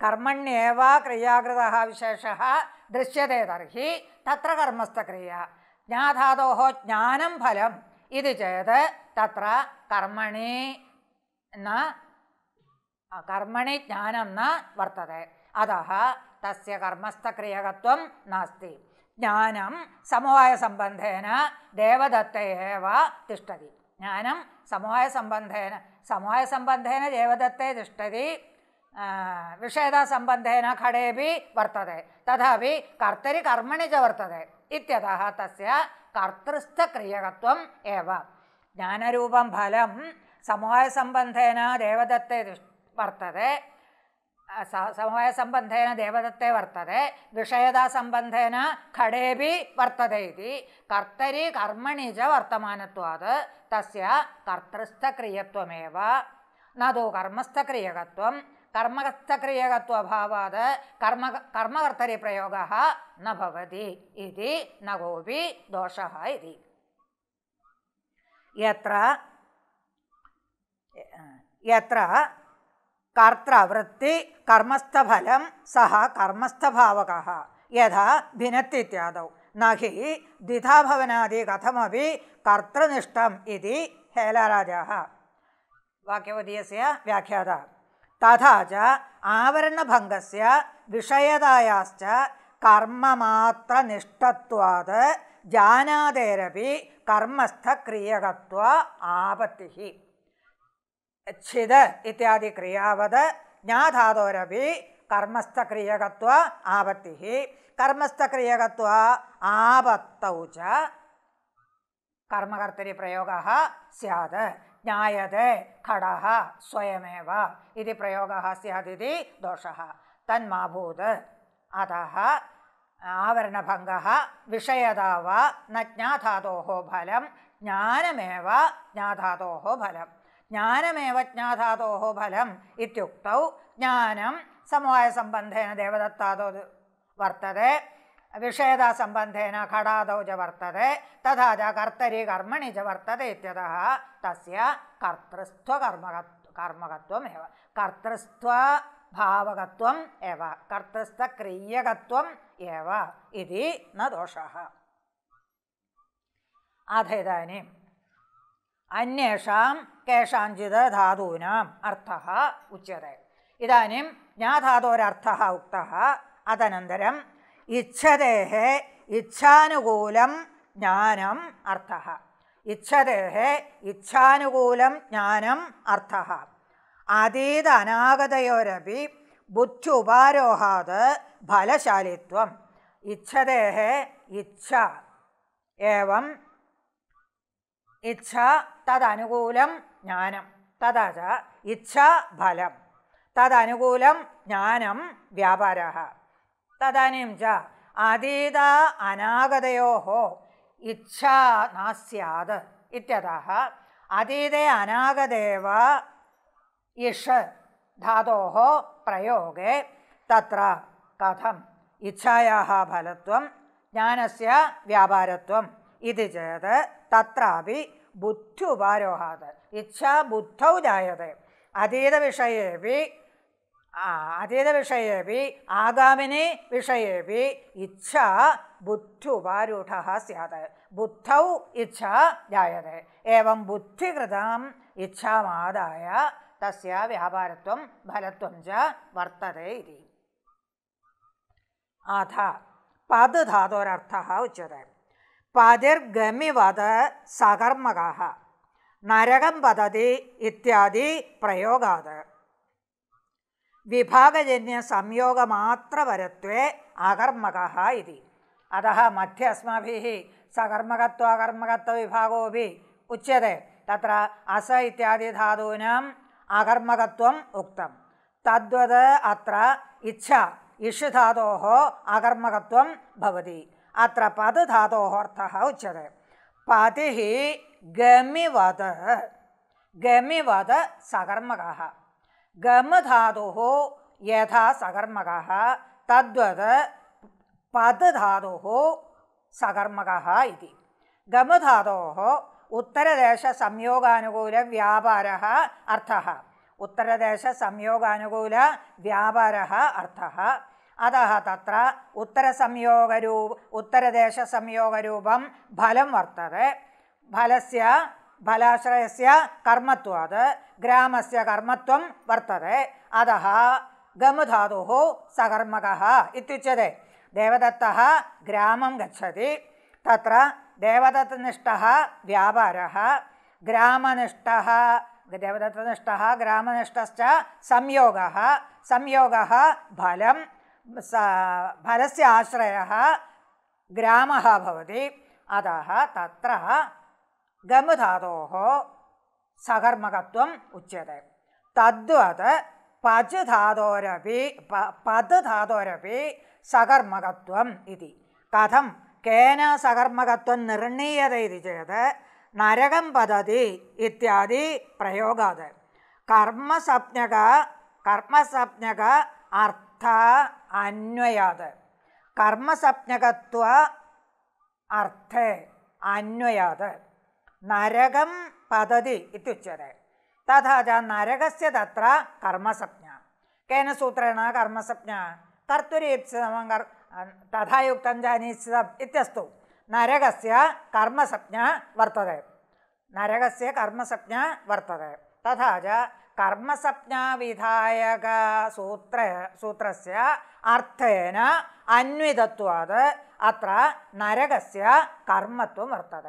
കർമ്മണ്യേവ ക്രിയാകൃത വിശേഷ ദൃശ്യത്തെ തർഹി തത്ര കർമ്മസ്ഥക്രിയ ജ്ഞാധാതോഹോ ജ്ഞാനം ഫലം. ഇത് ചേത് തത്ര കർമ്മണി എന്ന കർമ്മണി ജ്ഞാനം ന വർത്തതേ. അതः തസ്യ കർമ്മസ്ഥക്രിയകത്വം നാസ്തി. ജ്ഞാനം സമവായ സംബന്ധേന ദേവദത്തേവ തിഷ്ടതി ജ്ഞാനം സമവായ സംബന്ധേന സമവായ സംബന്ധേന ദേവദത്തെ തിഷ്ടതി आ, विषयतासम्बन्धेन खडेपि वर्तते तथापि कर्तरि कर्मणि च वर्तते इत्यतः तस्य कर्तृस्थक्रियकत्वम् एव ज्ञानरूपं फलं समवायसम्बन्धेन देवदत्ते तिष्- वर्तते अ, स- समवायसम्बन्धेन देवदत्ते वर्तते विषयतासम्बन्धेन खडेपि वर्तते इति कर्तरि कर्मणि च वर्तमानत्वात् तस्य कर्तृस्थक्रियत्वमेव न तु कर्मस्थक्रियकत्वं कर्मस्थक्रियकत्वभावात् कर्म कर्मकर्तरिप्रयोगः न भवति इति न कोऽपि दोषः इति यत्र यत्र कर्तृवृत्ति कर्मस्थफलं सः कर्मस्थभावकः यथा भिनत्ति इत्यादौ न हि द्विधाभवनादि कथमपि कर्तृनिष्ठम् इति हेलराजः वाक्यवदीयस्य व्याख्याता തഥാ ച ആവരണഭംഗസ്യ വിഷയതായാശ്ച കർമ്മമാത്രനിഷ്ഠത്വാത് ജാനാതേരപി കർമ്മസ്ഥക്രിയകത്വ ആപത്തി ഛിത് ഇത്യാദി ക്രിയാവത് ജ്ഞാധാതോരപി കർമ്മസ്ഥക്രിയകത്വ ആപത്തി കർമ്മസ്ഥക്രിയകത്വ ആപത്തൗ ച കർമ്മകർത്തരി പ്രയോഗ സാത് ജ്ഞായതേ ഘടഹ സ്വയമേവ ഇത് പ്രയോഗ സ്യാദിതി ദോഷ തന്മാഭൂത് അത ആവരണഭംഗ വിഷയതാവ നജ്ഞാധാതോ ഫലം ജ്ഞാനമേവ ജ്ഞാധാതോ ഫലം ജ്ഞാനമേവ ജ്ഞാധാതോ ഫലം ഇത്യുക്തൗ ജ്ഞാനം സമവായസംബന്ധേന ദേവദത്താതോ വർത്തതേ വിഷയത സംബന്ധേന ഘടാദൗ ച വർത്തതെ തഥാ ച കർത്തരി കർമ്മണി ച വർത്തതെ ഇത്യത തസ്യ കർത്തൃസ്ഥ കർമ്മക കർമ്മകത്വം ഏവ കർത്തൃസ്ഥ ഭാവകത്വം ഏവ കർത്തസ്ഥ ക്രിയകത്വം ഏവ ഇതി ന ദോഷ. അഥ ഇതാനും അന്യേഷാം കേഷാഞ്ചിത് ധാതൂനാം അർത്ഥ ഉച്യത്തെ ഇതാനും ജ്ഞാധാതോരർത്ഥ ഉക്ത അതനന്തരം ഇച്ഛതേഹ ഇച്ഛാനുകൂലം ജ്ഞാനം അർത്ഥ. ഇച്ഛതേഹ ഇച്ഛാനുകൂലം ജ്ഞാനം അർത്ഥ. അതീത അനാഗതയോരപി ബുദ്ധി ഉപാരോഹാത് ഫലശാലിത്വം. ഇച്ഛതേഹ ഇച്ഛ ഏവം ഇച്ഛ തദനുകൂലം ജ്ഞാനം. തഥാച ഇച്ഛ ഫലം. തദനുകൂലം ജ്ഞാനം വ്യാപാര. തദനും ച അതീത അനാഗതയോ ഇച്ഛാ നാസ്യാത് ഇത്യതः. അതീത അനാഗതേവ ഇഷ ധാതോ പ്രയോഗേ തത്ര കഥം. ഇച്ഛായാ ഫലത്വം ജ്ഞാനസ്യ വ്യാപാരത്വം. ഇത് ചേത് തത്രാപി ബുദ്ധി ഉപാരോഹാത് ഇച്ഛാ ബുദ്ധൗ ജായതേ. വിഷയേ അതീതവിഷയേപി ആഗാമിനി വിഷയേപി ഇച്ഛ ബുദ്ധ്യുപാരൂഢ സ്യാത്. ബുദ്ധൗ ഇച്ഛ ജായത്. ഏവം ബുദ്ധികൃതം ഇച്ഛാമാദായ തസ്യ വ്യാപാരത്വം ഫലത്വം ച വർത്തത ഇതി. അഥ പത് ധാതോരർത്ഥ ഉച്ചത്. പതിർഗമിവത് സകർമ്മക നരകം പതതി ഇത്യാദി പ്രയോഗാത്. विभागजन्यसंयोगमात्रवरत्वे आकर्मकः इति अतः मध्ये अस्माभिः सकर्मकत्वाकर्मकत्वविभागोऽपि उच्यते तत्र अस इत्यादि धातूनाम् अकर्मकत्वम् उक्तं तद्वद् अत्र इच्छा इष् धातोः अकर्मकत्वं भवति अत्र पद् धातोः अर्थः उच्यते पतिः गमिवत् गमिवत् सकर्मकः गम धातुः यथा सकर्मकः तद्वत् पद धातुः सकर्मकः इति गमधातोः उत्तरदेशसंयोगानुकूलव्यापारः अर्थः उत्तरदेशसंयोगानुकूलव्यापारः अर्थः अतः तत्र उत्तरसंयोगरूप उत्तरदेशसंयोगरूपं फलं वर्तते फलस्य फलाश्रयस्य कर्मत्वात् ग्रामस्य कर्मत्वं वर्तते। अतः गमधातुः सकर्मकः इत्युच्यते। देवदत्तः ग्रामं गच्छति। तत्र देवदत्तनिष्ठः व्यापारः। ग्रामनिष्ठः देवदत्तनिष्ठः ग्रामनिष्ठश्च संयोगः। संयोगः फलं स फलस्य आश्रयः ग्रामः अतः तत्र गमधातोः സകർമ്മകത്വം ഉച്ചത. തദ്വത് പജ് ധാതോരപി പത് ധാതോരപി സകർമ്മകത്വം ഇതി. കഥം കേന സകർമ്മകത്വം നിർണീയത ഇത് ചേത് നരകം പതതി ഇത്യാദി പ്രയോഗാത്. കർമ്മസപ്ഞക കർമ്മസപ്ഞക അർത്ഥ അന്വയാത്. കർമ്മസപ്ഞകത്വ അർത്ഥ അന്വയാത്. നരകം പദ്ധതി ഇത്യുച്യത്തെ തഥാച നരകസ്യ തത്ര കർമ്മസപ്ന. കേന സൂത്രേണ കർമ്മസപ്ന. കർത്തുരീപ്സിതമം കർ തഥായുക്തം ജാനീപ്സിതം ഇത്യസ്തു. നരകസ്യ കർമ്മസപ്ന വർത്തത. നരകസ്യ കർമ്മസപ്ന വർത്തത. തഥാച ച കർമ്മസപ്നാവിധായക സൂത്ര സൂത്രസ്യ അർത്ഥേന അന്വിതത്വാത് അത്ര നരകസ്യ കർമ്മത്വം വർത്തത.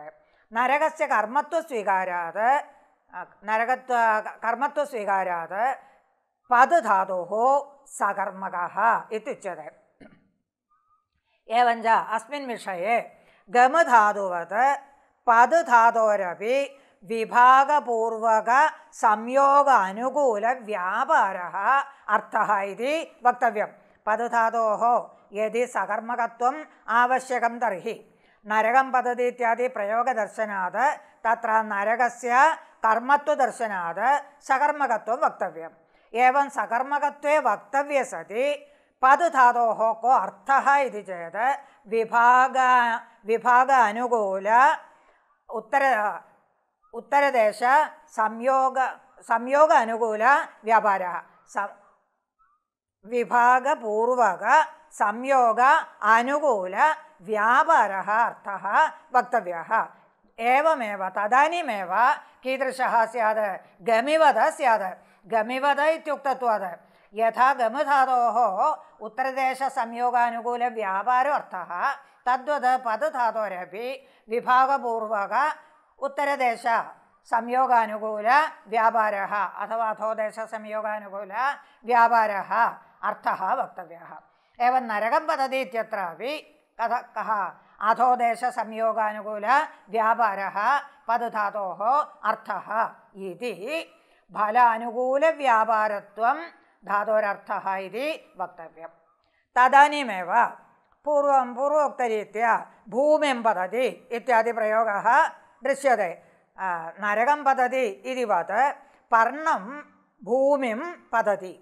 कर्मत्वं वर्तते नरकस्य कर्मत्वस्वीकारात् नरकत्व कर्मत्वस्वीकारात् पद् धातुः सकर्मकः इत्युच्यते एवञ्च अस्मिन् विषये गमधातुवत् पद् धातोरपि विभागपूर्वकसंयोग अनुकूलव्यापारः अर्थः इति वक्तव्यं पद् धातोः यदि सकर्मकत्वम् आवश्यकं तर्हि നരകം പദ്ധതി ഇത്യാദി പ്രയോഗദർശനാത് തത്ര നരകസ്യ കർമ്മത്വദർശനാത് സകർമ്മകത്വം വക്തവ്യം. ഏവം സകർമ്മകത്വേ വക്തവ്യ സതി പത് ധാതോ കോ അർത്ഥ ഇത് ചേത് വിഭാഗ വിഭാഗ അനുകൂല ഉത്തര ഉത്തരദേശ സംയോഗ സംയോഗ അനുകൂല വ്യാപാര സ വിഭാഗപൂർവക संयोग अनुकूल व्यापारः अर्थः वक्तव्यः एवमेव तदानीमेव कीदृशः स्यात् गमिवद स्यात् गमिवद इत्युक्तत्वात् यथा उत्तरदेशसंयोगानुकूलव्यापारो अर्थः तद्वत् पद् धातोरपि विभागपूर्वक उत्तरदेश संयोगानुकूलव्यापारः अथवा अथोदेशसंयोगानुकूलव्यापारः अर्थः वक्तव्यः ഏവം നരകം പതതീത്യത്രാപി കഥ കഹ. അധോദേശ സംയോഗാനുകൂല വ്യാപാര പദധാതോ അർത്ഥ ഇതി. ഫലാനുകൂല വ്യാപാരത്വം ധാതോരർത്ഥ ഇതി വക്തവ്യം. തദാനീമേവ പൂർവം പൂർവോക്തരീത്യ ഭൂമിം പതതി ഇത്യാദി പ്രയോഗ ദൃശ്യത്തെ നരകം പതതി ഇതിവത് പർണം ഭൂമിം പതതി.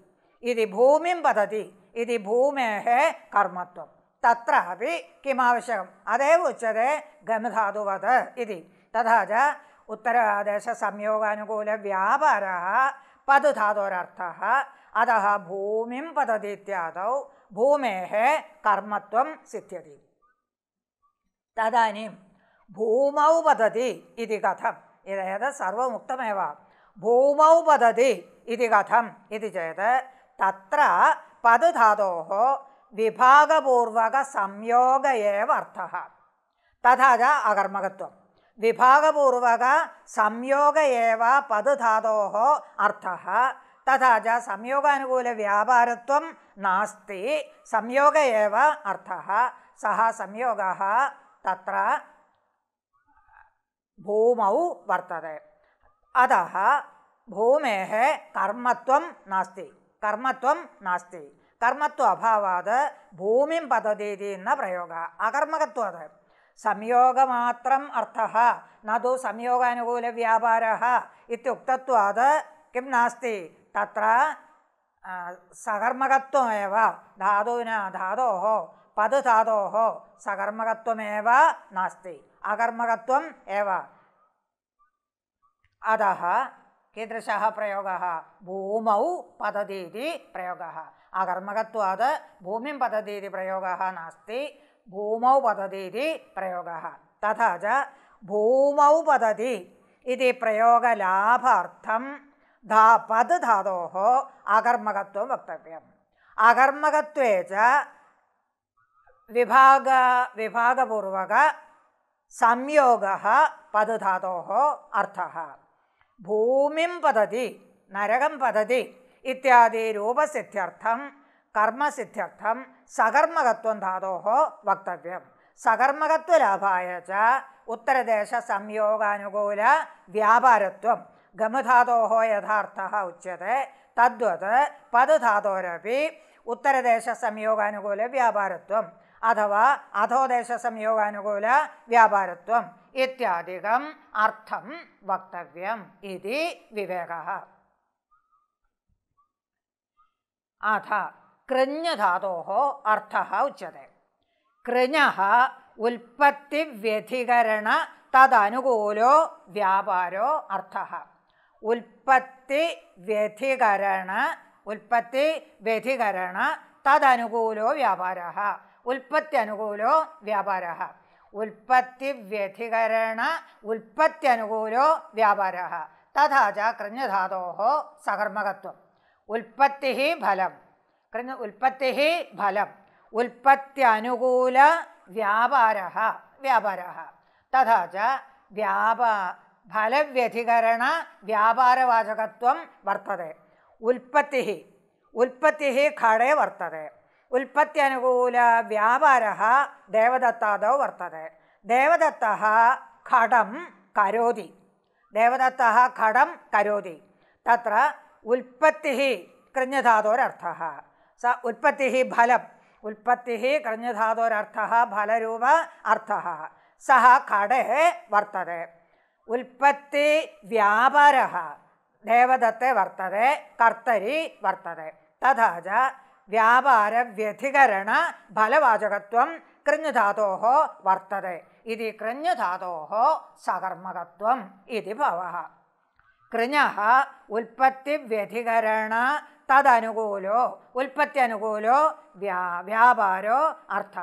ഇതി ഭൂമിം പതതി इति भूमेः कर्मत्वं तत्रापि किम् आवश्यकम् अदेव उच्यते गमधातुवत् इति। तथा च उत्तरादेशसंयोगानुकूलव्यापारः पदुधातोरर्थः। अतः भूमिं पतति इत्यादौ भूमेः कर्मत्वं सिद्ध्यति। तदानीं भूमौ पतति इति कथम्। एतत् सर्वमुक्तमेव। भूमौ पतति इति कथम् इति चेत् तत्र पदधातोः विभागपूर्वकसंयोग एव अर्थः तथा च अकर्मकत्वं विभागपूर्वकसंयोग एव पदधातोः अर्थः तथा च संयोगानुकूलव्यापारत्वं नास्ति संयोग अर्थः सः संयोगः तत्र भूमौ वर्तते अतः भूमेः कर्मत्वं नास्ति ಕರ್ಮತ್ವಂ ನಾಸ್ತಿ ಕರ್ಮತ್ವ ಅಭಾವಾದ ಭೂಮಿಂ ಪದದೇದಿ ಎನ್ನ ಪ್ರಯೋಗ ಅಕರ್ಮಕತ್ವಾದ ಸಂಯೋಗ ಮಾತ್ರ ಅರ್ಥ ನದು ಸಂಯೋಗಾನುಕೂಲ ವ್ಯಾಪಾರ ಇತ್ಯುಕ್ತತ್ವಾದ ಕಿಂ ನಾಸ್ತಿ ತತ್ರ ಸಕರ್ಮಕತ್ವಮೇವ ಧಾತುವಿನ ಧಾತೋ ಪದ ಧಾತೋ ಸಕರ್ಮಕತ್ವಮೇವ ನಾಸ್ತಿ ಅಕರ್ಮಕತ್ವಂ ಏವ ಅತಃ कीदृशः प्रयोगः भूमौ पतति इति प्रयोगः अकर्मकत्वात् भूमिं पतति इति प्रयोगः नास्ति भूमौ पतति इति प्रयोगः तथा च भूमौ पतति इति प्रयोगलाभार्थं धा पद् धातोः अकर्मकत्वं वक्तव्यम् अकर्मकत्वे च विभाग विभागपूर्वक संयोगः पदधातोः अर्थः ഭൂമിം പതതി നരകം പതതി ഇത്യാദി രൂപസിദ്ധ്യർത്ഥം കർമ്മസിദ്ധ്യർത്ഥം സകർമ്മകത്വം ധാതോ വക്തവ്യം. സകർമ്മകത്വലാഭായ ച ഉത്തരദേശ സംയോഗാനുകൂല വ്യാപാരത്വം. ഗമധാതോ യഥാർത്ഥ ഉച്യത്തെ തദ്വത് പതുധാതോരപി ഉത്തരദേശ സംയോഗാനുകൂല വ്യാപാരത്വം. അഥവാ അധോദേശ സംയോഗാനുകൂല വ്യാപാരത്വം. ഇത്യാദികം അർത്ഥം വക്തവ്യം ഇതി വിവേക അഥ കൃഞ്ഞധാതോ അർത്ഥ ഉച്ചത്തെ കൃഞ്ഞ ഉൽപ്പത്തി വ്യതികരണ തദനുകൂലോ വ്യാപാരോ അർത്ഥ ഉൽപ്പത്തി വ്യതികരണ ഉൽപ്പത്തി വ്യതികരണ തദനുകൂലോ വ്യാപാര ഉൽപ്പത്തി അനുകൂലോ വ്യാപാര ഉൽപ്പത്തി വ്യധികരണ ഉൽപ്പത്തി അനുകൂലോ വ്യാപാര. തഥാ ച കൃഞ്ഞധാതോ സകർമ്മകത്വം. ഉൽപ്പത്തി ഫലം. കൃഞ്ഞ ഉൽപ്പത്തി ഫലം. ഉൽപ്പത്തി അനുകൂല വ്യാപാര. വ്യാപാര. തഥാ ച വ്യാപാ ഫലവ്യധികരണ വ്യാപാരവാചകത്വം വർത്തते ഉൽപ്പത്തി ഉൽപ്പത്തി ഘടേ വർത്തते ഉൽപ്പത്യനുകൂലവ്യാപാരः ദേവദത്താദോ വർത്തते ദേവദത്ത ഘടം കരോതി. ദേവദത്ത ഘടം കരോതി. തത്ര ഉൽപ്പത്തി കൃഞ്ഞധാതോരർത്ഥ സ ഉൽപ്പത്തി ഫലം. ഉൽപ്പത്തി കൃഞ്ഞധാതോരർത്ഥ ഫലരൂപ അർത്ഥ സഹ ഘടേ വർത്തതെ. ഉൽപ്പത്തി വ്യാപാര ദേവദത്തെ വർത്തതെ. കർത്തരി വർത്തതെ. തഥാ വ്യാപാര വ്യധികരണ ഫലവാചകത്വം കൃഞ്ഞുധാതോ വർത്തത. ഇതി കൃഞ്ഞുധാതോ സകർമ്മകത്വം ഇതി ഭവ. കൃഞ ഉൽപ്പത്തി വ്യധികരണ തദനുകൂലോ ഉൽപ്പത്തി അനുകൂലോ വ്യാ വ്യാപാരോ അർത്ഥ.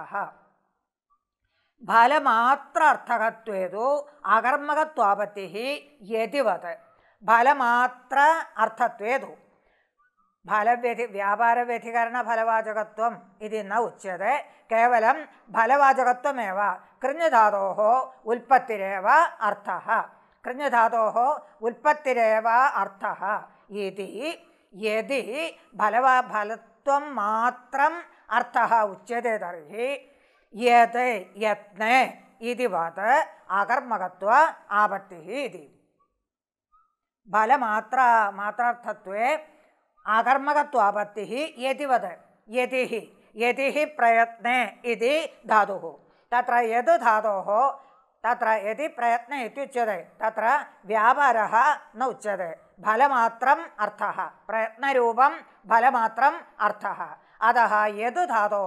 ഫലമാത്ര അർത്ഥകത്വേതു അകർമ്മകത്വാപത്തി യതിവത്. ഫലമാത്ര അർത്ഥത്വേതു ഫലവ്യതി വ്യാപാരവ്യതികരണ ഫലവാചകത്വം ഇത് ന ഉച്യത്തെ കേവലം ഫലവാചകത്വമേവ കൃഞ്ഞധാതോ ഉൽപ്പത്തിരേവ അർത്ഥ കൃഞ്ഞധാതോ ഉൽപ്പത്തിരേവ അർത്ഥ ഇതി യതി ഫലവ ഫലത്വം മാത്രം അർത്ഥ ഉച്യത്തെ തർഹി യത് യത്നെ ഇതിവത് അകർമ്മകത്വ ആപത്തി ഇതി ഫലമാത്ര മാത്രാർത്ഥത്വേ ആകർമ്മകത്വാപത്തി യതിവത് യതിഹി യതിഹി പ്രയത്നേ ഇതി ധാതു തത്ര യത് ധാതോ തത്ര യതി പ്രയത്ന ഇത്യുച്യത്തെ തത്ര വ്യാപാര ന ഉച്യത്തെ ഫലമാത്രം അർത്ഥ പ്രയത്നരൂപം ഫലമാത്രം അർത്ഥ. അത യത് ധാതോ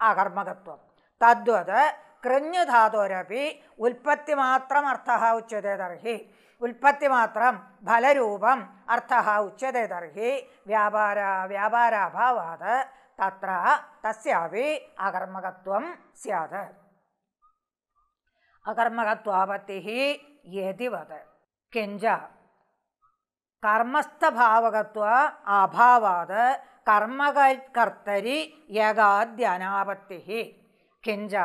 അകർമ്മകത്വം തദ്വത് കൃഞ്ഞ് ധാതോരപ്പി ഉൽപ്പത്തിമാത്രം അർത്ഥ ഉച്യത്തെ തർഹി. ഉൽപ്പത്തിമാത്രം ഫലരൂപം അർത്ഥ ഉച്യത്തെ തർഹി വ്യാപാര വ്യാപാരാഭാവാത് തത്ര തസ്യാവി അകർമ്മകത്വം സ്യാത്. അകർമ്മകത്വാപത്തി യതിവത്. കെഞ്ച. കർമ്മസ്ഥാവകത്വ അഭാവാത് കർമ്മകർത്തരി യഗാദ്യനാപത്തി കിഞ്ച.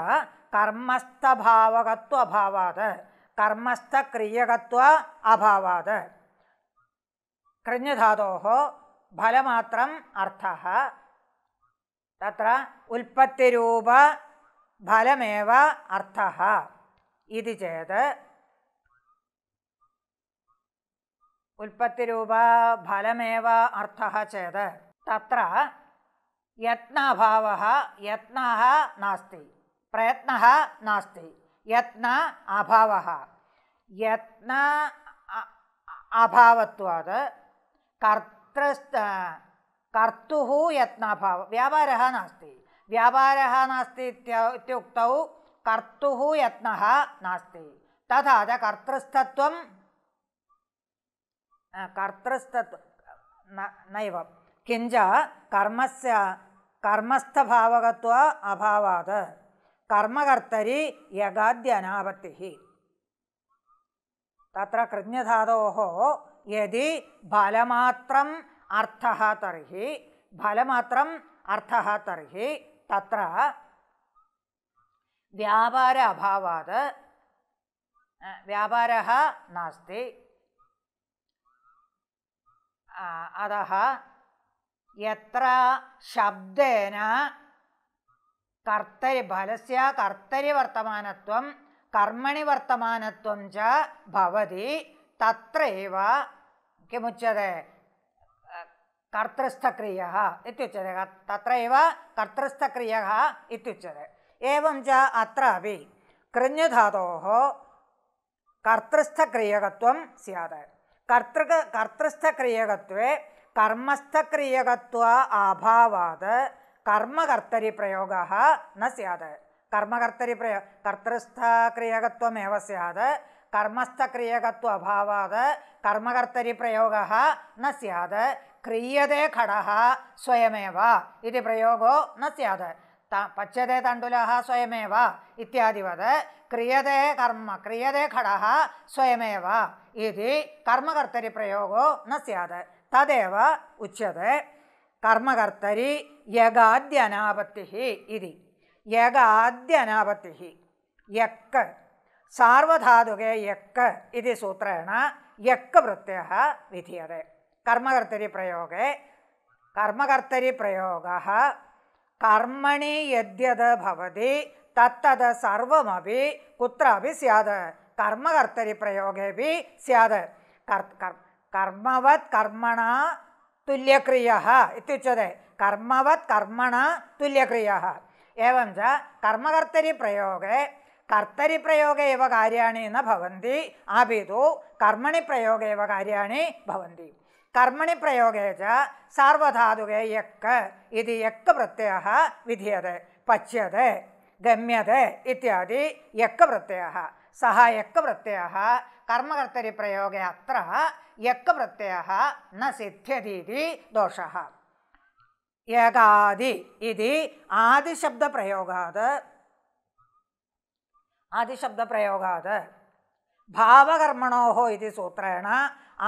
കർമ്മസ്ഥാവകത്വഭാവാത് கர்மஸ்த கிரியகத்துவ அபாவாத. கிரஞதாதோ பலமாத்திரம் அர்த்த தத்திர உற்பத்திரூப பலமேவ அர்த்த இது சேத். ഉൽപ്പത്തിരൂപ ഫലമേവ അർത്ഥ ചേത് തത്ര യത്നഭാവ യത്ന നാസ്തി പ്രയത്ന നാസ്തി नास्ति यत्न अभावः यत्न अभावत्वात् कर्तृस्त कर्तुः यत्नाभावः व्यापारः नास्ति व्यापारः नास्ति इत्युक्तौ कर्तुः यत्नः नास्ति तथा च कर्तृस्थत्वं कर्तृस्थत्व नैव किञ्च कर्मस्य कर्मस्थभावकत्व अभावात् കർമ്മകർത്തരി യഗാദ്യനാപത്തി തത്ര കൃജ്ഞധാതോ യതി ഫലമാത്രം അർത്ഥ തർഹി. ഫലമാത്രം അർത്ഥ തർഹി. തത്ര വ്യാപാര അഭാവാത് വ്യാപാര നാസ്തി. അത എത്ര ശബ്ദേന शब्देन कर्तरि फलस्य कर्तरिवर्तमानत्वं कर्मणि वर्तमानत्वं च भवति तत्रैव किमुच्यते कर्तृस्थक्रियः इत्युच्यते तत्रैव कर्तृस्थक्रियः इत्युच्यते एवं च अत्रापि कृञ्धातोः कर्तृस्थक्रियकत्वं स्यात् कर्तृक कर्तृस्थक्रियकत्वे कर्मस्थक्रियकत्व अभावात् कर्मकर्तरिप्रयोगः न स्यात्। कर्मकर्तरिप्रयो, कर्तृस्थक्रियकत्वमेव स्यात्। कर्मस्थक्रियकत्व अभावात् कर्मकर्तरिप्रयोगः न स्यात्। क्रियते खडः स्वयमेव प्रयोगो न स्यात्। पच्यते तण्डुलः स्वयमेव इत्यादिवत्। क्रियते कर्म, क्रियते खडः स्वयमेव इति कर्मकर्तरिप्रयोगो न स्यात्। तदेव उच्यते। கர்மகர்த்தரி யகாத்திய அநாபத்திஹி இது யகாத்திய அநாபத்திஹி யக்க ಸಾರ್ವಧಾದುಗೆ ಎಕ್ಕ ಇತಿ ಸೂತ್ರೇಣ ಎಕ್ಕ ಪ್ರತ್ಯಯ ವಿಧೀಯತೆ ಕರ್ಮಕರ್ತರಿ ಪ್ರಯೋಗೆ ಕರ್ಮಕರ್ತರಿ ಪ್ರಯೋಗ ಕರ್ಮಣಿ ಯದ್ಯದ ಭವತಿ ತತ್ತದ ಸರ್ವಮಿ ಕುತ್ರಾಪಿ ಸ್ಯಾದ ಕರ್ಮಕರ್ತರಿ ಪ್ರಯೋಗೆ ಬಿ ಸ್ಯಾದ ಕರ್ ಕರ್ ಕರ್ಮವತ್ ಕರ್ಮಣ तुल्यक्रियः इत्युच्यते कर्मवत् कर्मणा तुल्यक्रियः एवं च कर्मकर्तरिप्रयोगे कर्तरिप्रयोगे एव कार्याणि न भवन्ति अपि तु कर्मणि प्रयोगे एव कार्याणि भवन्ति कर्मणि प्रयोगे च सार्वधातुके यक् इति यक् प्रत्ययः विधीयते पच्यते गम्यते इत्यादि यक् प्रत्ययः सः यक् प्रत्ययः കർമ്മകർത്തരി പ്രയോഗ അത്ര യക്ക് പ്രത്യയ ന സിദ്ധ്യതീതി ദോഷ ഏകാദി ഇതി ആദിശബ്ദ പ്രയോഗാത്. ആദിശബ്ദ പ്രയോഗാത്. ഭാവകർമ്മണോ ഇതി സൂത്രേണ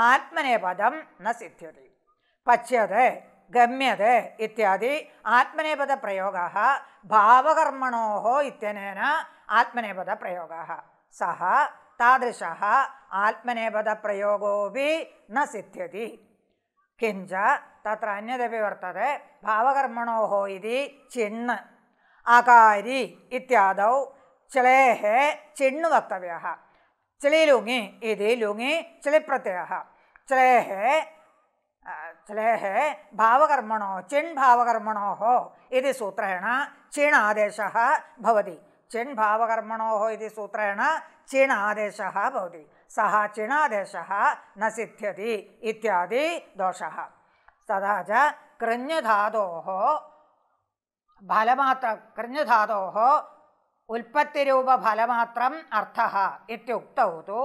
ആത്മനെ പദം ന സിദ്ധ്യതി. പച്യത ഗമ്യത ഇത്യാദി ആത്മനേപദ പ്രയോഗ ഭാവകർമ്മണോ ഇത്യനേന ആത്മനേപദ പ്രയോഗ സഹ താദൃശ ആത്മനേപദപ്രയോഗോപി ന സിദ്ധ്യതി കിഞ്ച തത്ര അന്യതപി വർത്തത് ഭാവകർമ്മണോഹോ ഇതി ചിണ് അകാരി ഇത്യാദൗ ചിളേഹ ചിണ്ണു വക്തവ്യ ചിളി ലുങ്ങി ഇതി ലുങ്ങി ചിളിപ്രത്യയ ചിളേഹ ചിളേഹ ഭാവകർമ്മണോ ചിൺ ഭാവകർമ്മണോഹോ ഇതി സൂത്രേണ ചിണാദേശ ഭവതി चिण् भावकर्मणोः इति सूत्रेण चिण् आदेशः भवति। सः चिणादेशः न सिद्ध्यति इत्यादि दोषः। तथा च कृञ्धातोः फलमात्र कृञ्धातोः उत्पत्तिरूपफलमात्रम् अर्थः इत्युक्तौ तु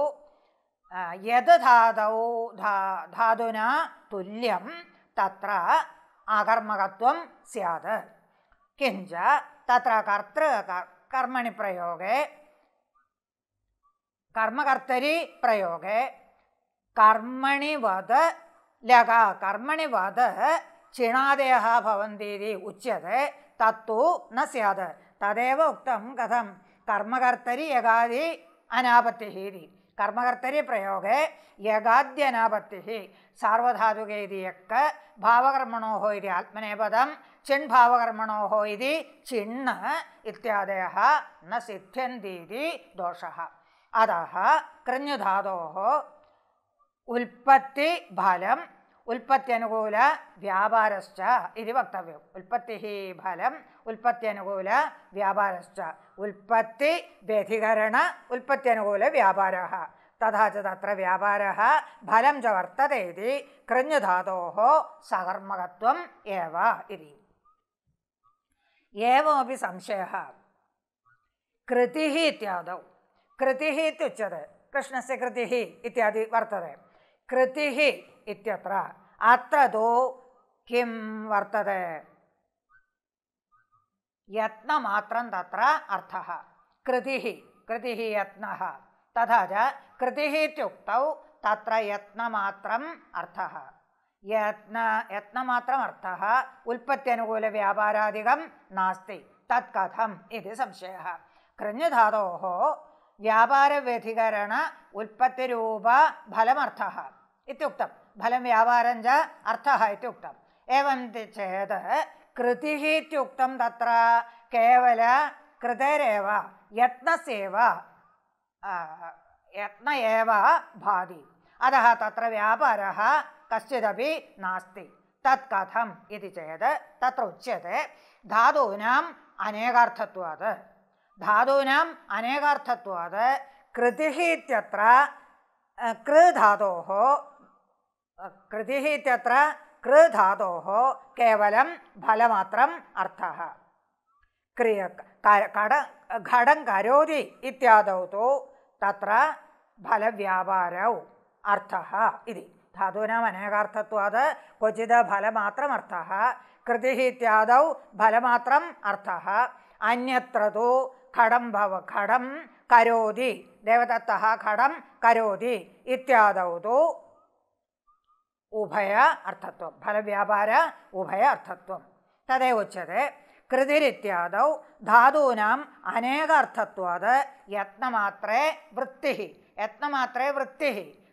यद् धातौ, धा, धातुना तुल्यं तत्र आकर्मकत्वं स्यात्। किञ्च तत्र कर्तृ कर्मणि प्रयोगे कर्मकर्तरि प्रयोगे कर्मणि वद लग कर्मणि वद इति उच्यते तत्तु न स्यात् तदेव उक्तं कथं कर्मकर्तरि यगादि अनापत्तिः कर्मकर्तरि प्रयोगे यगाद्यनापत्तिः सार्वधातुके इति यक् भावकर्मणोः इति ചിൺഭാവകർമ്മണോഹോ ഇതി ചിണ്ണ് ഇത്യാദയ ന സിദ്ധ്യന്തീതി ദോഷ. അതഹ കൃഞ്ഞുധാതോ ഉൽപ്പത്തി ഫലം ഉൽപ്പത്യനുകൂല വ്യാപാരശ്ച ഇത് വക്തവ്യം. ഉൽപ്പത്തി ഫലം ഉൽപ്പത്യനുകൂല വ്യാപാരശ്ച. ഉൽപ്പത്തി വ്യധികരണ ഉൽപ്പത്യനുകൂല വ്യാപാര. തഥാ ച തത്ര വ്യാപാര ഫലം ച വർത്തതേതി കൃഞ്ഞുധാതോ സകർമ്മകത്വം ഏവ ഇരിയും एवमपि संशयः। कृतिः इत्यादौ। कृतिः इत्युच्यते। कृष्णस्य कृतिः इत्यादि वर्तते। कृतिः इत्यत्र अत्र तु किं वर्तते? यत्नमात्रं तत्र अर्थः। कृतिः कृतिः यत्नः। तथा च कृतिः इत्युक्तौ तत्र यत्नमात्रम् अर्थः। यत्न यत्नमात्रम् अर्थः उत्पत्त्यनुकूलव्यापारादिकं नास्ति तत् कथम् इति संशयः कृञ्धातोः व्यापारव्यधिकरण उत्पत्तिरूपफलमर्थः इत्युक्तं फलं व्यापारं च अर्थः इत्युक्तम् एवं चेत् कृतिः इत्युक्तं तत्र केवल कृतेरेव यत्नस्येव यत्न एव भाति अतः तत्र व्यापारः कश्चिदपि नास्ति। तत् कथम् इति चेत् तत्र उच्यते, धातूनाम् अनेकार्थत्वात्। धातूनाम् अनेकार्थत्वात्, कृतिः इत्यत्र कृ धातोः कृतिः इत्यत्र कृ धातोः केवलं फलमात्रम् अर्थः। क्रिय घटं करोति इत्यादौ तु तत्र फलव्यापारौ अर्थः इति। ധാതൂനാം അനേകാർത്ഥത്വാത് ക്വചിത് ഫലമാത്രമർത്ഥ കൃതി ഇത്യാദൗ ഫലമാത്രം അർത്ഥ അന്യത്ര ഘടം ഭവ ഘടം കരോതി ദേവദത്ത ഘടം കരോതി ഇത്യാദൗ തോ ഉഭയ അർത്ഥത്വം ഫലവ്യാപാര ഉഭയ അർത്ഥത്വം തതേ ഉച്ചത് കൃതിരിത്യാദൗ ധാതൂനാം അനേകാർത്ഥത്വാത് യത്നമാത്രേ വൃത്തി യത്നമാത്രേ വൃത്തി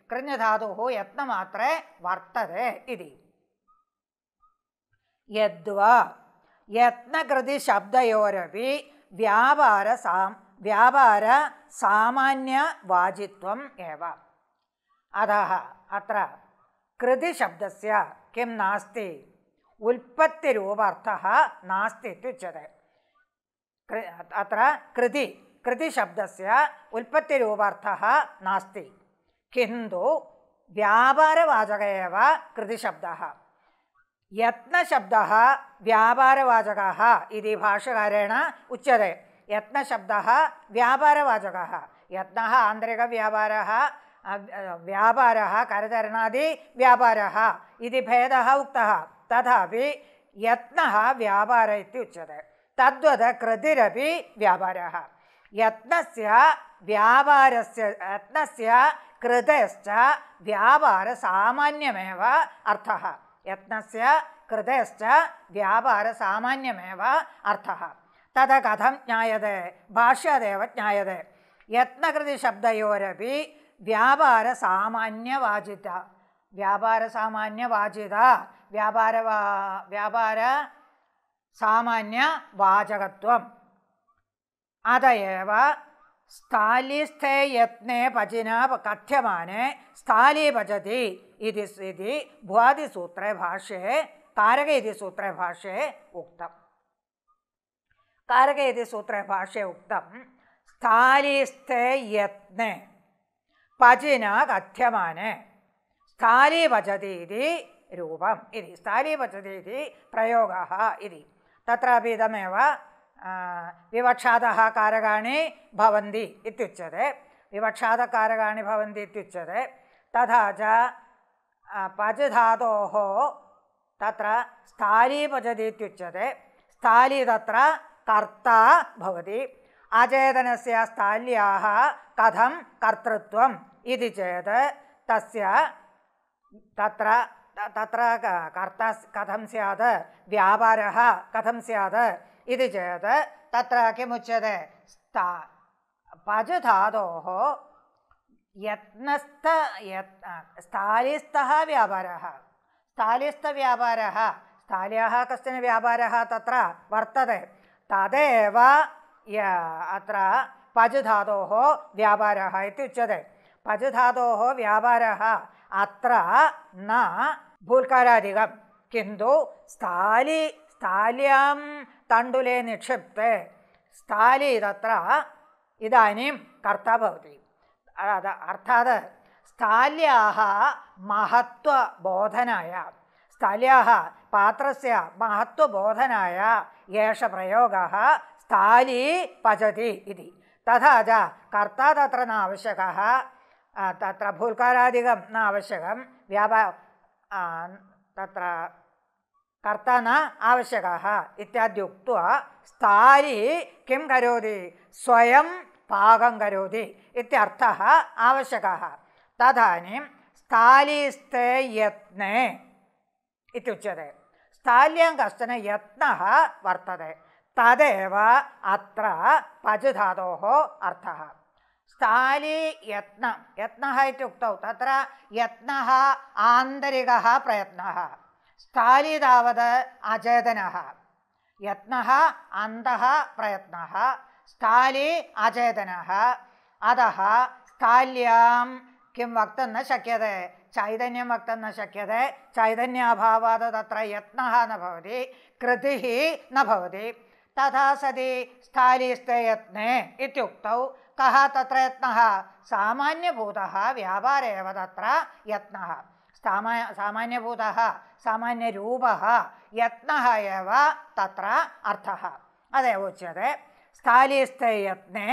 कृञ्धातुः यत्नमात्रे वर्तते इति। यद्वा यत्नकृतिशब्दयोरपि व्यापारसां व्यापारसामान्यवाजित्वम् एव। अतः अत्र कृतिशब्दस्य किं नास्ति? उत्पत्तिरूपार्थः नास्ति इत्युच्यते अत्र कृति, कृतिशब्दस्य उत्पत्तिरूपार्थः नास्ति। किन्तु व्यापारवाचक एव कृतिशब्दः। यत्नशब्दः व्यापारवाचकः इति भाष्यकारेण उच्यते। यत्नशब्दः व्यापारवाचकः। यत्नः आन्तरिकव्यापारः, व्यापारः करचरणादिव्यापारः इति भेदः उक्तः। तथापि यत्नः व्यापार इति उच्यते। तद्वत् कृतिरपि व्यापारः। यत्नस्य व्यापारस्य, यत्नस्य കൃതയശ്ച വ്യാപാര സാമാന്യമേവ അർത്ഥ. യത്നസ്യ കൃതയശ്ച വ്യാപാര സാമാന്യമേവ അർത്ഥ. തഥ കഥം ജ്ഞായതേ ഭാഷ്യാദേവ ജ്ഞായതേ. യത്നകൃതി ശബ്ദയോരപി വ്യാപാര സാമാന്യവാചിത. വ്യാപാര സാമാന്യവാചിത വ്യാപാര വ്യാപാര സാമാന്യ വാചകത്വം അതയവ സ്ഥാലിസ്ഥേ യത്നേ പചിന കഥ്യമാനെ സ്ഥാലി പചതി ഇതി സ്ഥിതി ഭ്വാതി സൂത്രേ ഭാഷേ കാരക ഇതി സൂത്രേ ഭാഷേ ഉക്തം. കാരക ഇതി സൂത്രേ ഭാഷേ ഉക്തം. സ്ഥാലിസ്ഥേ യത്നേ പചിന കഥ്യമാനെ സ്ഥാലി പചതി ഇതി രൂപം ഇതി സ്ഥാലി പചതി ഇതി പ്രയോഗ ഇതി. തത്രാപി ഇതമേവ विवक्षातः कारकाणि भवन्ति इत्युच्यते विवक्षातकारकाणि भवन्ति तथा च पच् धातोः तत्र स्थाली पचति स्थाली तत्र कर्ता भवति अचेतनस्य स्थाल्याः कथं कर्तृत्वम् इति चेत् तस्य तत्र तत्र कर्ता कथं स्यात् व्यापारः कथं स्यात् इति चेत् तत्र किमुच्यते स्था पज धातोः यत्नस्थ, यत् स्थालिस्थः व्यापारः। स्थालिस्थव्यापारः, स्थाल्याः कश्चन व्यापारः तत्र वर्तते। तदेव य, अत्र पज् धातोः व्यापारः इत्युच्यते पज् धातोः व्यापारः अत्र न भूल्कारादिकं। किन्तु स्थाली, स्थाल्यां തണ്ടുലെ നിക്ഷിപ്ത്. സ്ഥാലി തത്ര ഇതാനും കർത്ത ഭവതി അത് അർത്ഥാത് സ്ഥാലിയാഹ മഹത്വബോധനായ. സ്ഥാല്യാഹ പാത്രസ്യ മഹത്വബോധനായ. ഏഷ പ്രയോഗ സ്ഥാലി പചതി ഇതി. തഥാ ച കർത്ത തത്ര നാവശ്യക തത്ര ഭൂൽക്കാരാധികം നാവശ്യകം. വ്യാപാ തത്ര ಕರ್ತಾನ ಅವಶ್ಯಕ ಇತ್ಯಾದ್ಯುಕ್ತ ಸ್ಥಾಯಿ ಕಂ ಕರೋದಿ ಸ್ವಯಂ ಪಾಕಂ ಕರೋದಿ ಇತ್ಯರ್ಥ ಅವಶ್ಯಕ. ತದಾನಿಂ ಸ್ಥಾಲಿಸ್ತೆ ಯತ್ನೆ ಇತ್ಯುಚ್ಯತೆ ಸ್ಥಾಲ್ಯಂ ಕಷ್ಟನ ಯತ್ನ ವರ್ತದೆ. ತದೇವ ಅತ್ರ ಪಜುಧಾತೋ ಅರ್ಥ. ಸ್ಥಾಲಿ ಯತ್ನ. ಯತ್ನ ಇತ್ಯುಕ್ತೌ ತತ್ರ ಯತ್ನ ಆಂತರಿಕ ಪ್ರಯತ್ನ. स्थाली तावत् अचेतनः यत्नः अन्तः प्रयत्नः। स्थाली अचेतनः अतः स्थाल्यां किं वक्तुं न शक्यते। चैतन्यं वक्तुं न शक्यते। चैतन्याभावात् तत्र यत्नः न भवति। कृतिः न भवति। तथा सति स्थालीस्ते यत्ने इत्युक्तौ कः तत्र यत्नः? सामान्यभूतः व्यापारे एव तत्र यत्नः सामा सामान्यरूपः, यत्नः एव तत्र अर्थः। अदेव उच्यते स्थालीस्थे यत्ने,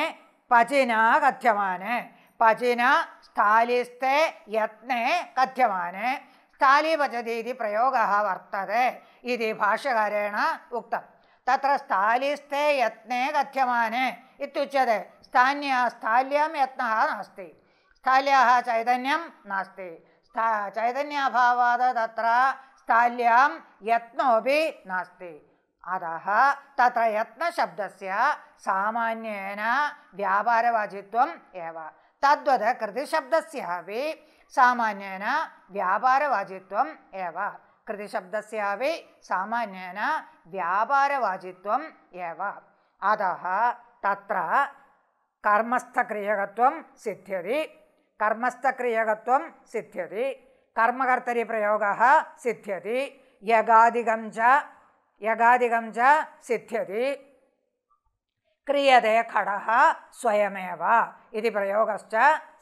पचिना कथ्यमाने। पचिना स्थालीस्थे यत्ने कथ्यमाने। स्थाली पचति प्रयोगः वर्तते इति भाष्यकारेण उक्तं। तत्र स्थालीस्थे यत्ने कथ्यमाने इत्युच्यते, स्थान्या, स्थाल्यां यत्नः नास्ति। स्थाल्याः चैतन्यं नास्ति। स्था चैतन्याभावात् तत्र स्थाल्यां यत्नोपि नास्ति। अतः तत्र यत्नशब्दस्य सामान्येन व्यापारवाचित्वम् एव। तद्वत् कृतिशब्दस्यापि सामान्येन व्यापारवाचित्वम् एव। कृतिशब्दस्यापि सामान्येन व्यापारवाचित्वम् एव। अतः तत्र कर्मस्थक्रियकत्वं सिद्ध्यति कर्मस्थक्रियकत्वं सिद्ध्यति कर्मकर्तरिप्रयोगः सिद्ध्यति यगादिकं च यगादिकं च सिद्ध्यति क्रियते खडः स्वयमेव इति प्रयोगश्च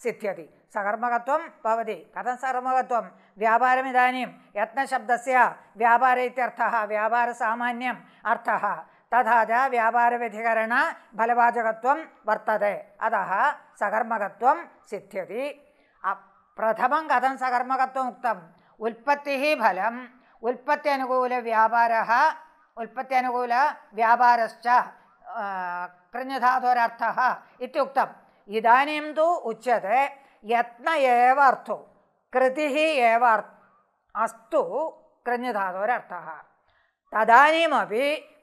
सिद्ध्यति सकर्मकत्वं भवति कथं सकर्मकत्वं व्यापारमिदानीं यत्नशब्दस्य व्यापार इत्यर्थः व्यापारसामान्यम् अर्थः तथा च व्यापारव्यधिकरणफलवाचकत्वं वर्तते अतः सकर्मकत्वं सिद्ध्यति अ- प्रथमं कथं सकर्मकत्वम् उक्तम् उत्पत्तिः फलम् उत्पत्त्यनुकूलव्यापारः उत्पत्त्यनुकूलव्यापारश्च आ, कृञधातोरर्थः इत्युक्तम् इदानीं तु उच्यते यत्न एव अर्थो कृतिः एव अर्- अस्तु कृञधातोरर्थः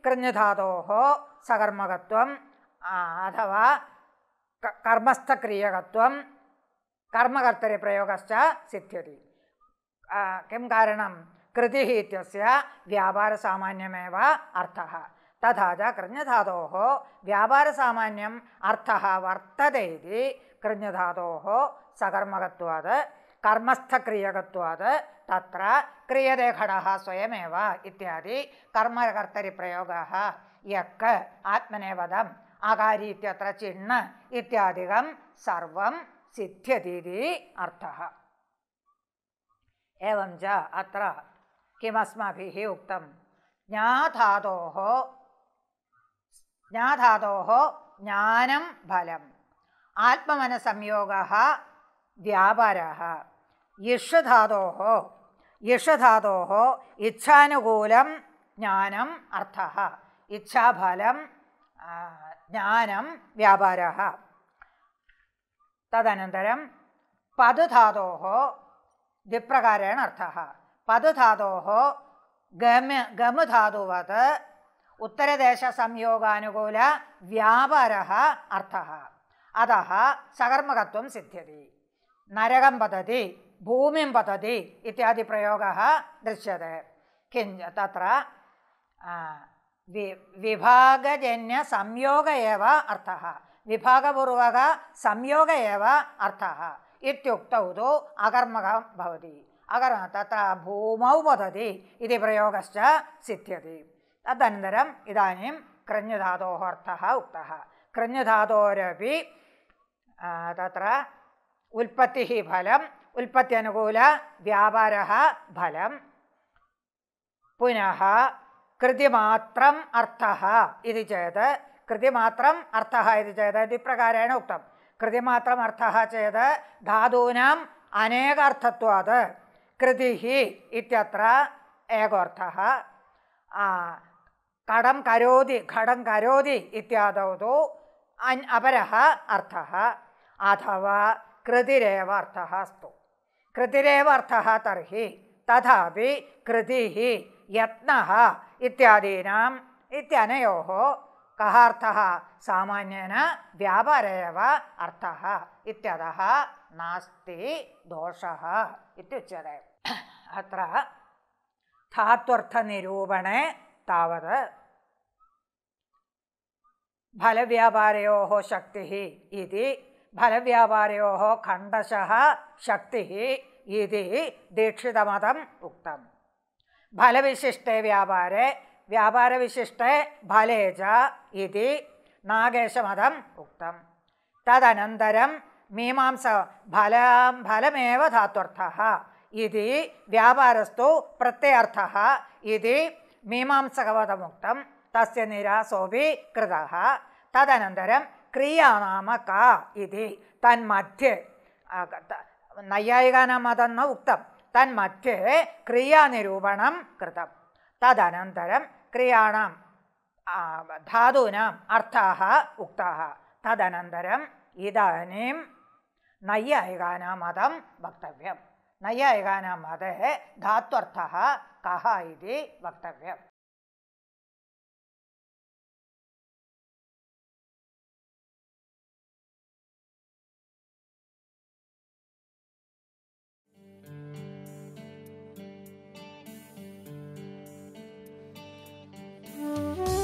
கிரஞ்சதாதோகோ சகர்மகத்துவம் அதவா கர்மஸ்தக்ரியகத்துவம் கர்மகர்த்தரி பிரயோகச்ச சித்தியதி किं कारणं कृतिः इत्यस्य व्यापारसामान्यमेव अर्थः तथा च कृञधातोः व्यापारसामान्यम् अर्थः वर्तते इति कृञधातोः सकर्मकत्वात् कर्मस्थक्रियकत्वात् തത്ര ക്രിയതേ ഘടः സ്വയമേവ ഇത്യാദി കർമ്മകർത്തരിപ്രയോഗः യക്ക് ആത്മനേപദം ആകാരി ഇത്യത്ര ചിണ്ണ് ഇത്യാദികം സർവം സിദ്ധ്യതീതി അർത്ഥः एवं च अत्र किमस्माभिः उक्तं ज्ञाधातोः ज्ञाधातोः ज्ञानं फलम् आत्ममनसंयोगः व्यापारः യഷധാതോ യഷധാതോ ഇച്ഛാനുകൂലം ജ്ഞാനം അർത്ഥ ഇച്ഛാഫലം ജ്ഞാനം വ്യാപാര. തദനന്തരം പതുധാതോ ദ്വിപ്രകാരേണ അർത്ഥ പതുധാതോ ഗമ ഗമുധാതുവത് ഉത്തരദേശ സംയോഗാനുകൂല വ്യാപാര അർത്ഥ. അത സകർമ്മകത്വം സിദ്ധ്യതി. നരകം പതതി. ഭൂമിം പതതി ഇത്യാദി പ്രയോഗ ദൃശ്യത്തെ കിഞ്ച തത്ര വിഭാഗജന്യ സംയോഗ ഏവ അർത്ഥ. വിഭാഗപൂർവക സംയോഗ ഏവ അർത്ഥ. ഇത്യുക്തൗ തു അകർമകം ഭവതി. അകർ തത്ര ഭൂമൗ പതതി ഇതി പ്രയോഗശ്ച സിദ്ധ്യതി. തദനന്തരം ഇതാനും കൃഞ്ഞുധാതോ അർത്ഥ ഉക്ത. കൃഞ്ഞുധാതോരപി തത്ര ഉൽപ്പത്തി ഫലം ഉൽപ്പത്തി അനുകൂല വ്യാപാര ഫലം. പുനഃ കൃതിമാത്രം അർത്ഥ ഇത് ചേത് കൃതിമാത്രം അർത്ഥ ഇത് ചേത് ദ്വിപ്രകാരേണ ഉക്തം. കൃതിമാത്രം അർത്ഥ ചെയ്ത് ധാതൂനാം അനേകാർത്ഥത്വാത് കൃതി ഇത്യത്ര ഏകോർത്ഥ കടം കരോതി ഘടം കരോതി ഇത്യാദോ അപര അർത്ഥ അഥവാ കൃതിരേവർത്ഥ അസ്തു. कृतिरेव अर्थः तर्हि, तथापि कृतिः यत्नः इत्यादीनाम् इत्यनयोः कः अर्थः? सामान्येन व्यापार एव अर्थः इत्यतः नास्ति, दोषः इत्युच्यते। अत्र धात्वर्थनिरूपणे तावत् फलव्यापारयोः शक्तिः इति फलव्यापारयोः खण्डशः शक्तिः इति दीक्षितमतम् उक्तं फलविशिष्टे व्यापारे व्यापारविशिष्टे फले च इति नागेशमतम् उक्तं तदनन्तरं मीमांस फलं फलमेव धात्वर्थः इति व्यापारस्तु प्रत्ययर्थः इति मीमांसकवतमुक्तं तस्य निरासोऽपि कृतः तदनन्तरं ಕ್ರಿಯಾನಾಮ ಕಾ ಇದೆ ತನ್ಮಧ್ಯೆ നൈയായികാനാമതെന്ന ഉക്തം. തൻ തന്മറ്റ് ക്രിയാനിരൂപണം കൃതം. തദനന്തരം ക്രിയാണാം ധാതൂനാം അർത്ഥ ഉക്ത തദനന്തരം ഇതാനും നൈയായികാനാമതം വക്തവ്യം. നൈയായികാനാമതെ ധാത്വർത്ഥ കഹ ഇതി വക്തവ്യം. Bye.